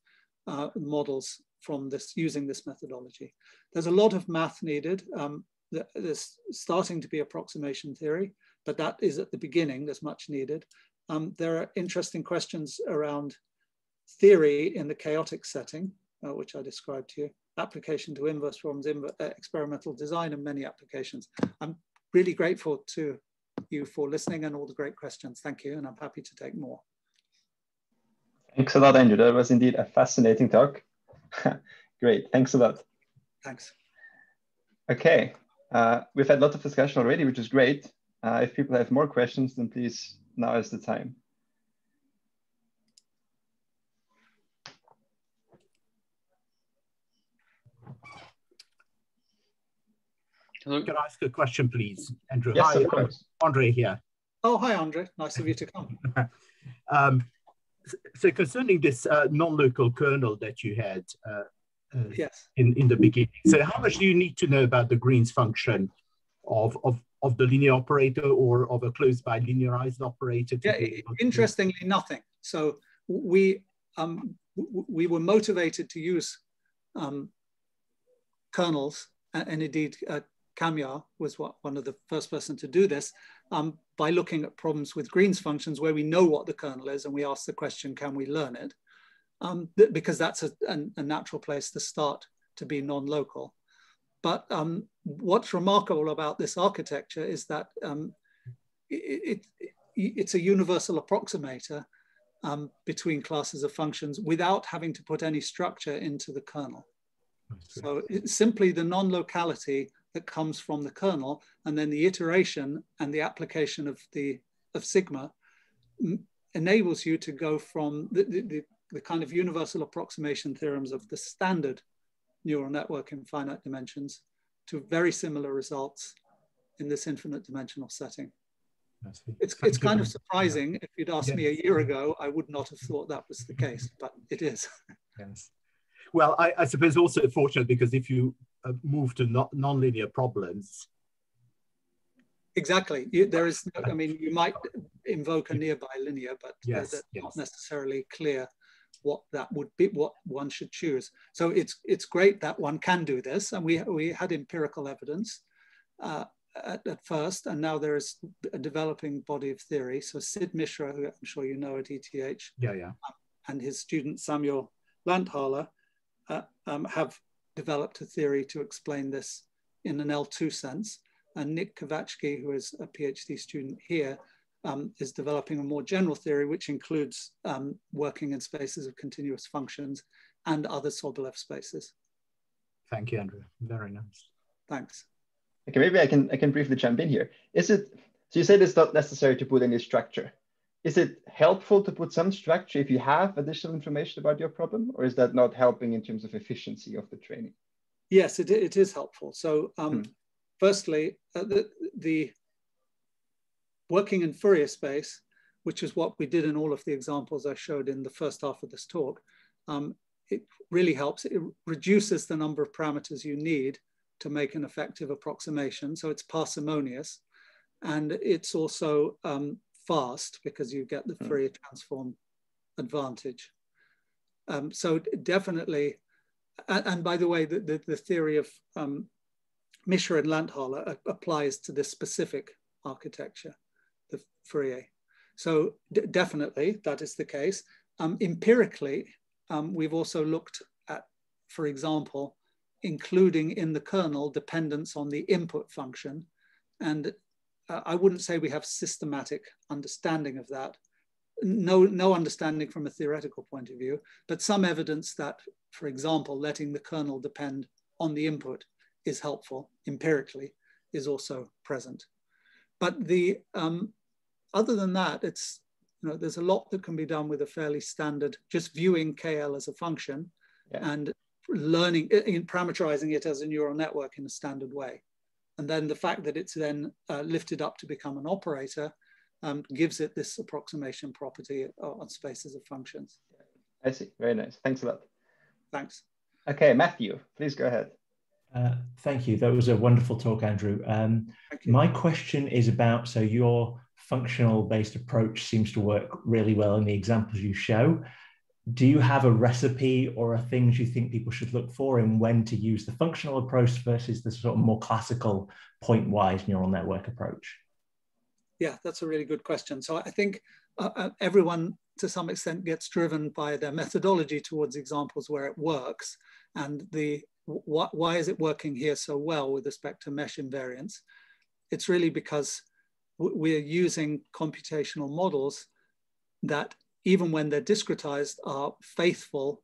uh, models from this using this methodology. There's a lot of math needed. Um, there's starting to be approximation theory, but that is at the beginning, there's much needed. Um, there are interesting questions around theory in the chaotic setting. uh, which I described to you, application to inverse problems, uh, experimental design, and many applications. I'm really grateful to you for listening and all the great questions. Thank you, and I'm happy to take more. Thanks a lot, Andrew. That was indeed a fascinating talk. Great, thanks a lot. Thanks. Okay, uh, we've had a lot of discussion already, which is great. Uh, if people have more questions, then please, now is the time. Hello. Can I ask a question, please, Andrew? Yes, hi, of course. Andre here. Oh, hi, Andre. Nice of you to come. um, so concerning this uh, non-local kernel that you had uh, uh, yes. in, in the beginning, so how much do you need to know about the Green's function of, of, of the linear operator or of a closed by linearized operator? Yeah, interestingly, nothing. So we, um, we were motivated to use um, kernels and indeed uh, Kamyar was what, one of the first person to do this um, by looking at problems with Green's functions where we know what the kernel is and we ask the question, can we learn it? Um, th because that's a, a, a, natural place to start to be non-local. But um, what's remarkable about this architecture is that um, it, it, it's a universal approximator um, between classes of functions without having to put any structure into the kernel. So it's simply the non-locality that comes from the kernel, and then the iteration and the application of the of sigma enables you to go from the, the, the kind of universal approximation theorems of the standard neural network in finite dimensions to very similar results in this infinite dimensional setting. It's, it's kind of surprising. Yeah. If you'd asked yes. me a year ago, I would not have thought that was the case, but it is. Yes. Well, I, I suppose also fortunate because if you uh, move to non nonlinear problems. Exactly. You, there is, I mean, you might invoke a nearby linear, but yes, that's yes. not necessarily clear what that would be, what one should choose. So it's it's great that one can do this, and we we had empirical evidence uh, at, at, first, and now there is a developing body of theory. So Sid Mishra, who I'm sure you know at ETH, yeah, yeah, and his student Samuel Lanthaler uh, um, have developed a theory to explain this in an L2 sense. And Nick Kovachki, who is a PhD student here, um, is developing a more general theory, which includes um, working in spaces of continuous functions and other Sobolev spaces. Thank you, Andrew. Very nice. Thanks. Okay, maybe I can I can briefly jump in here. Is it so? You said it's not necessary to put any structure. Is it helpful to put some structure if you have additional information about your problem, or is that not helping in terms of efficiency of the training? Yes, it, it is helpful. So um, hmm. firstly, uh, the, the working in Fourier space, which is what we did in all of the examples I showed in the first half of this talk, um, it really helps. It reduces the number of parameters you need to make an effective approximation. So it's parsimonious. And it's also um, fast because you get the hmm. Fourier transform advantage. Um, so definitely, and, and, by the way, the, the, the theory of um, Mishra and Lanthaler applies to this specific architecture, the Fourier. So definitely that is the case. Um, empirically, um, we've also looked at, for example, including in the kernel dependence on the input function. And uh, I wouldn't say we have systematic understanding of that. No, no understanding from a theoretical point of view, but some evidence that, for example, letting the kernel depend on the input is helpful empirically is also present. But the um, other than that, it's you know there's a lot that can be done with a fairly standard just viewing KL as a function yeah. and learning in parameterizing it as a neural network in a standard way. And then the fact that it's then uh, lifted up to become an operator um, gives it this approximation property on spaces of functions. I see. Very nice. Thanks a lot. Thanks. Okay, Matthew, please go ahead. Uh, thank you. That was a wonderful talk, Andrew. Um, my question is about so your functional based approach seems to work really well in the examples you show do you have a recipe or a things you think people should look for in when to use the functional approach versus the sort of more classical point-wise neural network approach? yeah, that's a really good question. So I think uh, uh, everyone to some extent gets driven by their methodology towards examples where it works and the wh why is it working here so well with respect to mesh invariance? It's really because we're using computational models that even when they're discretized are faithful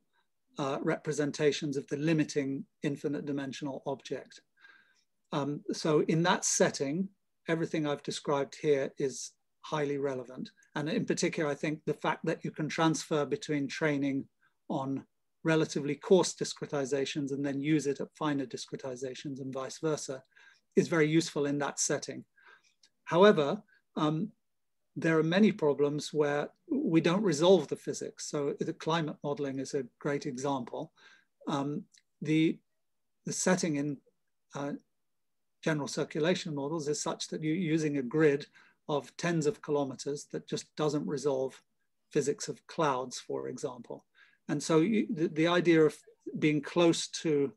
uh, representations of the limiting infinite dimensional object. Um, so in that setting, everything I've described here is highly relevant. And in particular, I think the fact that you can transfer between training on relatively coarse discretizations and then use it at finer discretizations and vice versa is very useful in that setting. However, um, there are many problems where we don't resolve the physics. So the climate modeling is a great example. Um, the, the setting in uh, general circulation models is such that you're using a grid of tens of kilometers that just doesn't resolve physics of clouds, for example. And so you, the, the idea of being close to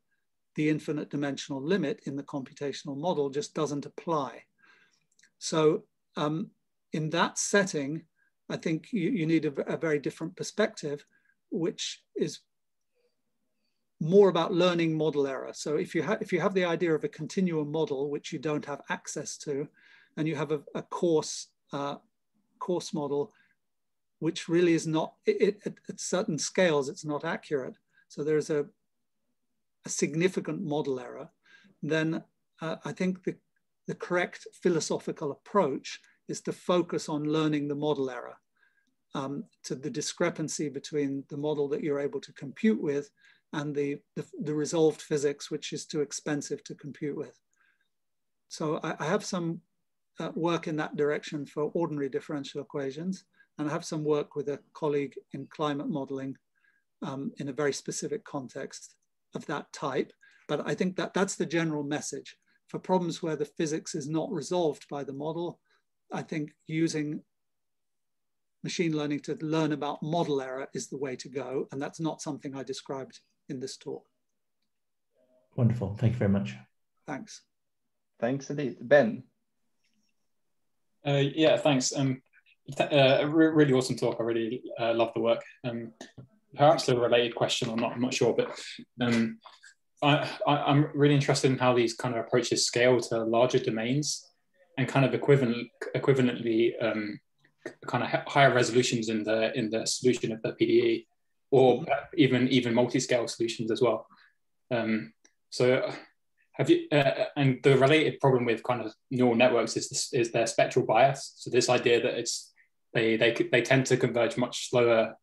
the infinite dimensional limit in the computational model just doesn't apply. So um, in that setting, I think you, you need a, a, very different perspective, which is more about learning model error. So if you, if you have the idea of a continuum model, which you don't have access to, and you have a, a coarse, uh, coarse model, which really is not, it, it, at certain scales, it's not accurate. So there's a, a significant model error. Then uh, I think the, the correct philosophical approach is to focus on learning the model error um, to the discrepancy between the model that you're able to compute with and the, the, the resolved physics, which is too expensive to compute with. So I, I have some uh, work in that direction for ordinary differential equations. And I have some work with a colleague in climate modeling um, in a very specific context of that type. But I think that that's the general message. For problems where the physics is not resolved by the model, I think using machine learning to learn about model error is the way to go. And that's not something I described in this talk. Wonderful. Thank you very much. Thanks. Thanks indeed. Ben. Uh, yeah, thanks. Um, uh, really awesome talk. I really uh, love the work. Um, perhaps a related question or not, I'm not sure, but um, I, am really interested in how these kind of approaches scale to larger domains and kind of equivalent, equivalently um, kind of higher resolutions in the in the solution of the PDE, or even even multi-scale solutions as well. Um, so have you, uh, and the related problem with kind of neural networks is this, is their spectral bias. So this idea that it's they they they tend to converge much slower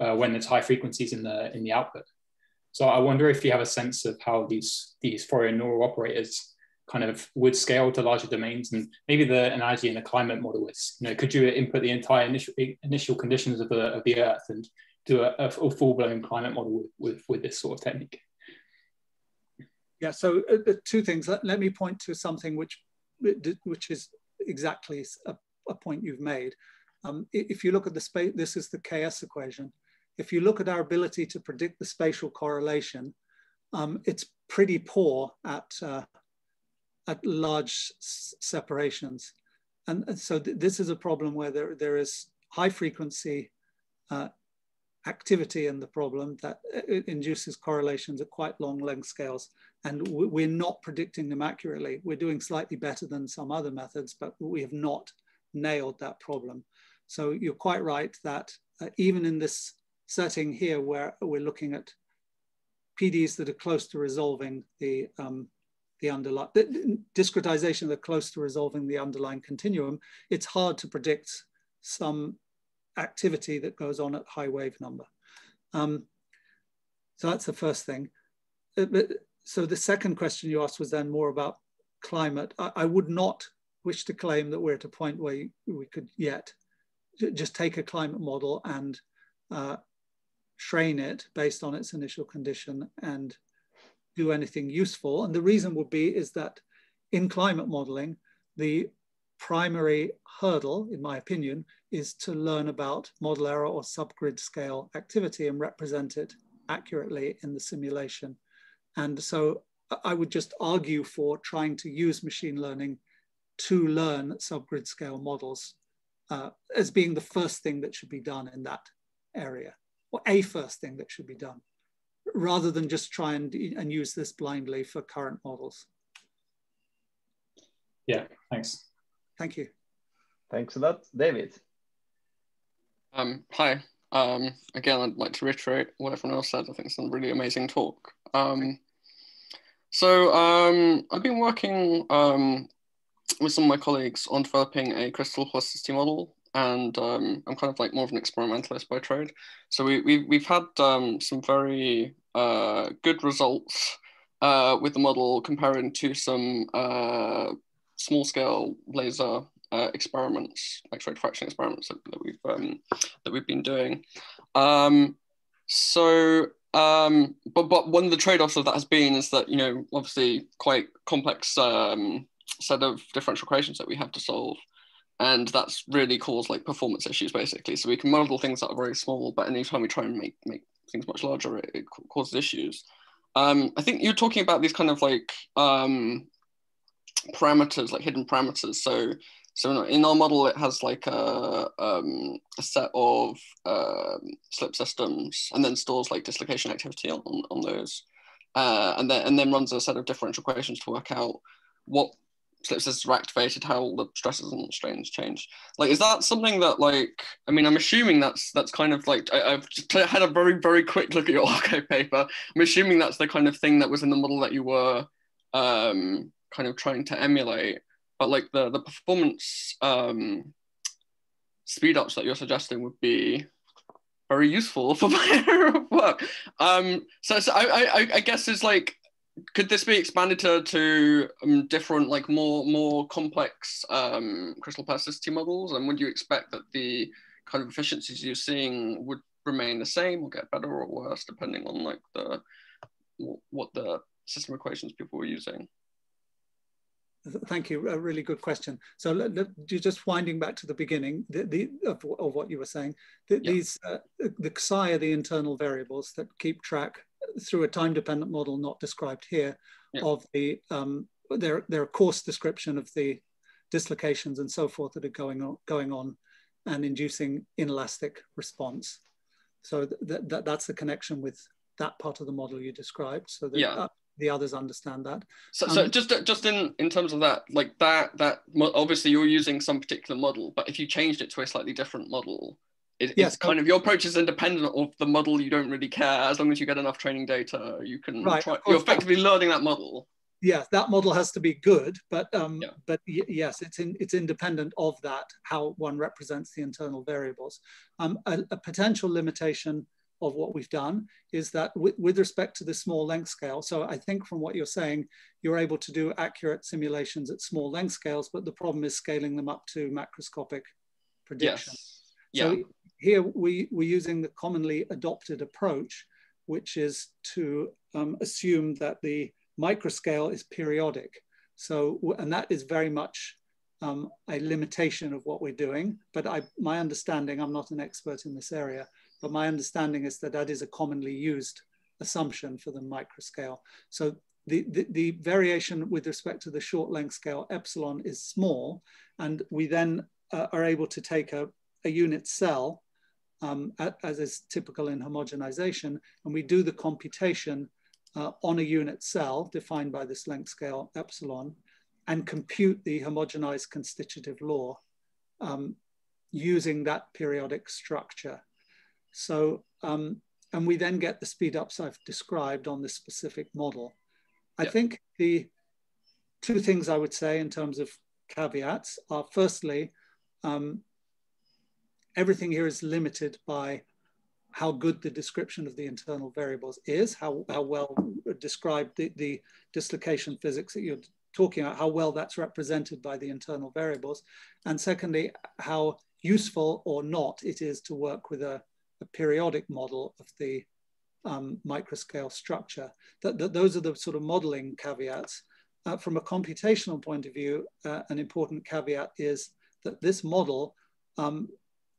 uh, when there's high frequencies in the in the output. So I wonder if you have a sense of how these these Fourier neural operators kind of would scale to larger domains, and maybe the analogy in the climate model is, you know, could you input the entire initial initial conditions of the of the Earth and do a, a full blown climate model with, with with this sort of technique? Yeah, so uh, uh, two things. Let, let, me point to something which, which is exactly a, a point you've made. Um, if you look at the space, this is the KS equation. If you look at our ability to predict the spatial correlation, um, it's pretty poor at, uh, at large separations. And, so th this is a problem where there, there is high frequency uh, activity in the problem that uh, induces correlations at quite long length scales. And we're not predicting them accurately. We're doing slightly better than some other methods, but we have not nailed that problem. So you're quite right that uh, even in this setting here where we're looking at PDs that are close to resolving the, um, the underlying, the discretization that are close to resolving the underlying continuum, it's hard to predict some activity that goes on at high wave number. Um, so that's the first thing. Uh, so the second question you asked was then more about climate. I, I would not wish to claim that we're at a point where we could yet just take a climate model and uh, train it based on its initial condition and do anything useful. And the reason would be is that in climate modeling, the primary hurdle, in my opinion, is to learn about model error or subgrid scale activity and represent it accurately in the simulation. And so I would just argue for trying to use machine learning to learn subgrid scale models uh, as being the first thing that should be done in that area, or a first thing that should be done, rather than just try and, and use this blindly for current models. Yeah, thanks. Thank you. Thanks a lot. David. Um, hi. Um, again, I'd like to reiterate what everyone else said. I think it's a really amazing talk. Um, so um, I've been working um, with some of my colleagues on developing a crystal plasticity model, and um, I'm kind of like more of an experimentalist by trade. So we, we, we've had um, some very uh, good results uh, with the model comparing to some uh, small scale laser uh, experiments, X-ray diffraction experiments that, that we've um, that we've been doing. Um, so, um, but but one of the trade-offs of that has been is that you know obviously quite complex um, set of differential equations that we have to solve, and that's really caused like performance issues basically. So we can model things that are very small, but anytime we try and make make things much larger, it, it causes issues. Um, I think you're talking about these kind of like um, parameters, like hidden parameters. So, so in our model, it has like a, um, a set of um, slip systems and then stores like dislocation activity on, on those. Uh, and then and then runs a set of differential equations to work out what slip systems are activated, how the stresses and strains change. Like, is that something that like I mean, I'm assuming that's that's kind of like I, have just had a very very quick look at your arXiv paper. I'm assuming that's the kind of thing that was in the model that you were um, kind of trying to emulate. But like the the performance um, speed ups that you're suggesting would be very useful for my work. Um, so, so I, I, I guess it's like, could this be expanded to, to um, different, like more more complex um, crystal plasticity models? And would you expect that the kind of efficiencies you're seeing would remain the same or get better or worse depending on like the what the system equations people were using? Thank you. A really good question. So you're just winding back to the beginning the, the, of, of, what you were saying. The, yeah. These uh, the psi are the internal variables that keep track through a time-dependent model not described here yeah. of the um, their their coarse description of the dislocations and so forth that are going on going on and inducing inelastic response. So that, that that's the connection with that part of the model you described. So that, yeah. Uh, the others understand that. So, um, so just just in in terms of that, like that that obviously you're using some particular model, but if you changed it to a slightly different model, it, yes, it's kind of your approach is independent of the model. You don't really care as long as you get enough training data. You can right, try. You're effectively learning that model. Yes, that model has to be good, but um, yeah. but yes, it's in, it's independent of that how one represents the internal variables. Um, a, a potential limitation of what we've done is that with, with, respect to the small length scale, so I think from what you're saying, you're able to do accurate simulations at small length scales, but the problem is scaling them up to macroscopic prediction. Yes. Yeah. So here we, we're using the commonly adopted approach, which is to um, assume that the microscale is periodic. So, and that is very much um, a limitation of what we're doing. But I, my understanding, I'm not an expert in this area, but my understanding is that that is a commonly used assumption for the microscale. So the, the, the, variation with respect to the short length scale epsilon is small, and we then uh, are able to take a, a unit cell, um, as is typical in homogenization, and we do the computation uh, on a unit cell defined by this length scale epsilon, and compute the homogenized constitutive law um, using that periodic structure. So, um, and we then get the speed ups I've described on this specific model. I think the two things I would say in terms of caveats are firstly, um, everything here is limited by how good the description of the internal variables is, how, how well described the, the dislocation physics that you're talking about, how well that's represented by the internal variables. And secondly, how useful or not it is to work with a a periodic model of the um, microscale structure. That, that those are the sort of modeling caveats. Uh, from a computational point of view, uh, an important caveat is that this model, um,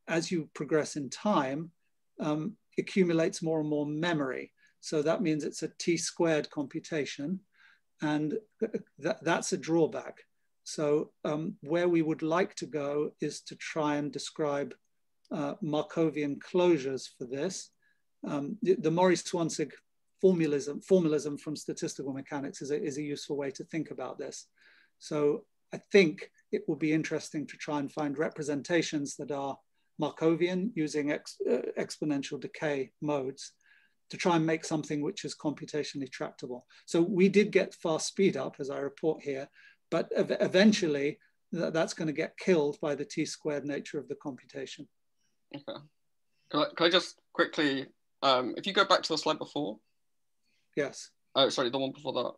as you progress in time, um, accumulates more and more memory. So that means it's a t squared computation, and th that's a drawback. So um, where we would like to go is to try and describe uh, Markovian closures for this. Um, the, the Mori-Zwanzig formalism, formalism from statistical mechanics is a, is a useful way to think about this. So I think it will be interesting to try and find representations that are Markovian using ex, uh, exponential decay modes to try and make something which is computationally tractable. So we did get fast speed up, as I report here, but ev eventually th that's going to get killed by the t squared nature of the computation. Okay. Can I, can I just quickly, um, if you go back to the slide before. Yes. Oh, sorry, the one before that.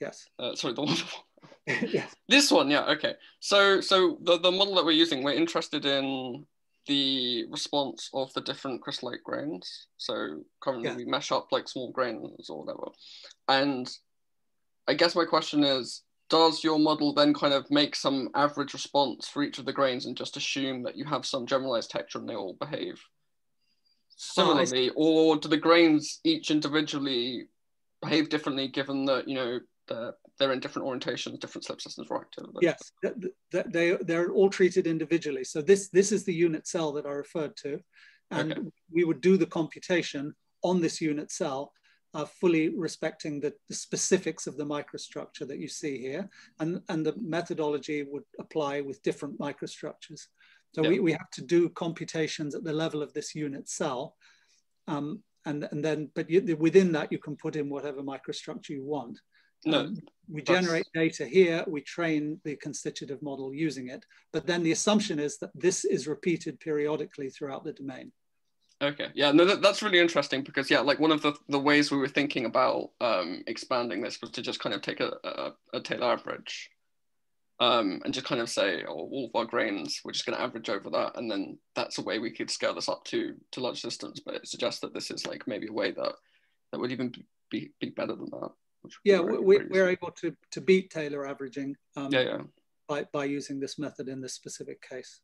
Yes. Uh, sorry, the one before. yes. This one, yeah, okay. So, so the, the model that we're using, we're interested in the response of the different crystallite grains. So currently yeah. we mesh up like small grains or whatever. And I guess my question is, does your model then kind of make some average response for each of the grains and just assume that you have some generalized texture and they all behave similarly? Oh, or do the grains each individually behave differently given that, you know, the they're in different orientations, different slip systems activity. Yes, they, they're all treated individually. So this, this is the unit cell that I referred to. And okay. we would do the computation on this unit cell, fully respecting the, the, specifics of the microstructure that you see here. And, and the methodology would apply with different microstructures. So yeah. we, we have to do computations at the level of this unit cell. Um, and, and then, but you, within that, you can put in whatever microstructure you want. No, um, we generate data here, we train the constitutive model using it, but then the assumption is that this is repeated periodically throughout the domain. Okay, yeah, no, that, that's really interesting because yeah, like one of the, the ways we were thinking about um, expanding this was to just kind of take a, a, a Taylor average um, and just kind of say, oh, all of our grains, we're just going to average over that, and then that's a way we could scale this up to to large systems. But it suggests that this is like maybe a way that that would even be, be better than that yeah, we, we're able to, to beat Taylor averaging um, yeah, yeah. By, by using this method in this specific case.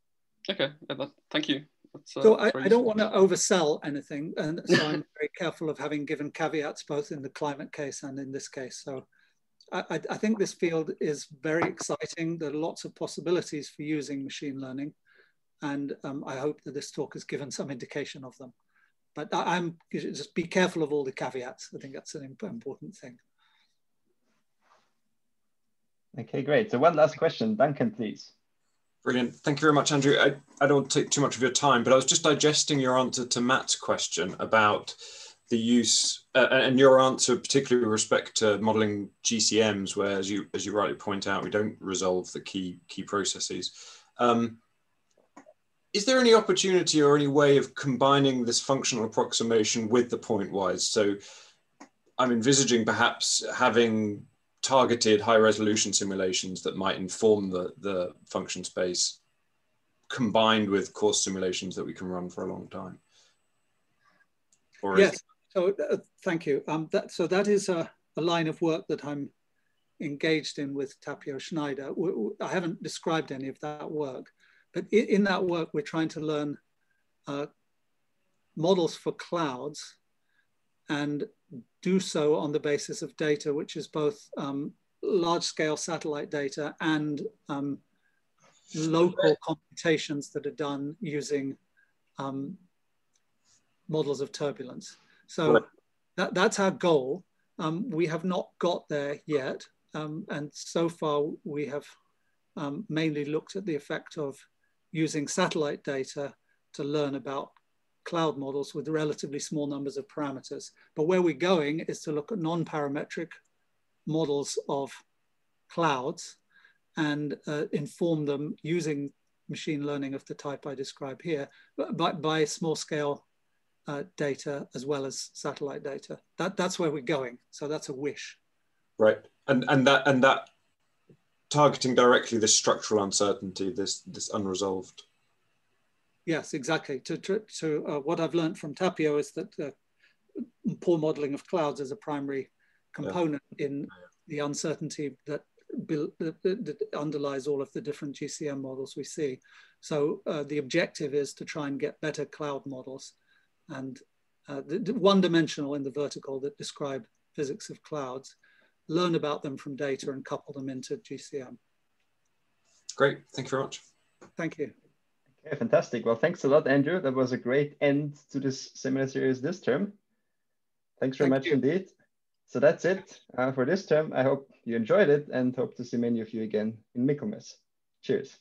Okay, yeah, that, thank you. Uh, so I, I, don't want to oversell anything, and so I'm very careful of having given caveats both in the climate case and in this case. So I, I think this field is very exciting. There are lots of possibilities for using machine learning, and um, I hope that this talk has given some indication of them. But I, am just be careful of all the caveats. I think that's an important thing. Okay, great. So one last question, Duncan, please. Brilliant. Thank you very much, Andrew. I, I don't want to take too much of your time, but I was just digesting your answer to Matt's question about the use uh, and your answer, particularly with respect to modeling GCMs, where, as you as you rightly point out, we don't resolve the key key processes. Um, is there any opportunity or any way of combining this functional approximation with the pointwise? So I'm envisaging perhaps having targeted high resolution simulations that might inform the, the function space combined with coarse simulations that we can run for a long time? Or yes, so uh, thank you. Um, that, so that is a, a, line of work that I'm engaged in with Tapio Schneider. I haven't described any of that work, but in, in that work, we're trying to learn uh, models for clouds and do so on the basis of data, which is both um, large scale satellite data and um, local computations that are done using um, models of turbulence. So that, that's our goal. Um, we have not got there yet. Um, and so far we have um, mainly looked at the effect of using satellite data to learn about cloud models with relatively small numbers of parameters. But where we're going is to look at non-parametric models of clouds and uh, inform them using machine learning of the type I describe here, by, by small scale uh, data as well as satellite data. That, that's where we're going. So that's a wish. Right. And, and, that, and that targeting directly this structural uncertainty, this, this unresolved Yes, exactly. To, to, to uh, what I've learned from Tapio is that uh, poor modeling of clouds is a primary component yeah. in the uncertainty that, that, underlies all of the different GCM models we see. So uh, the objective is to try and get better cloud models and uh, the, the one dimensional in the vertical that describe physics of clouds, learn about them from data and couple them into GCM. Great. Thank you very much. Thank you. Okay, fantastic. Well, thanks a lot, Andrew. That was a great end to this seminar series this term. Thanks very Thank much you. indeed. So that's it uh, for this term. I hope you enjoyed it and hope to see many of you again in Michaelmas. Cheers.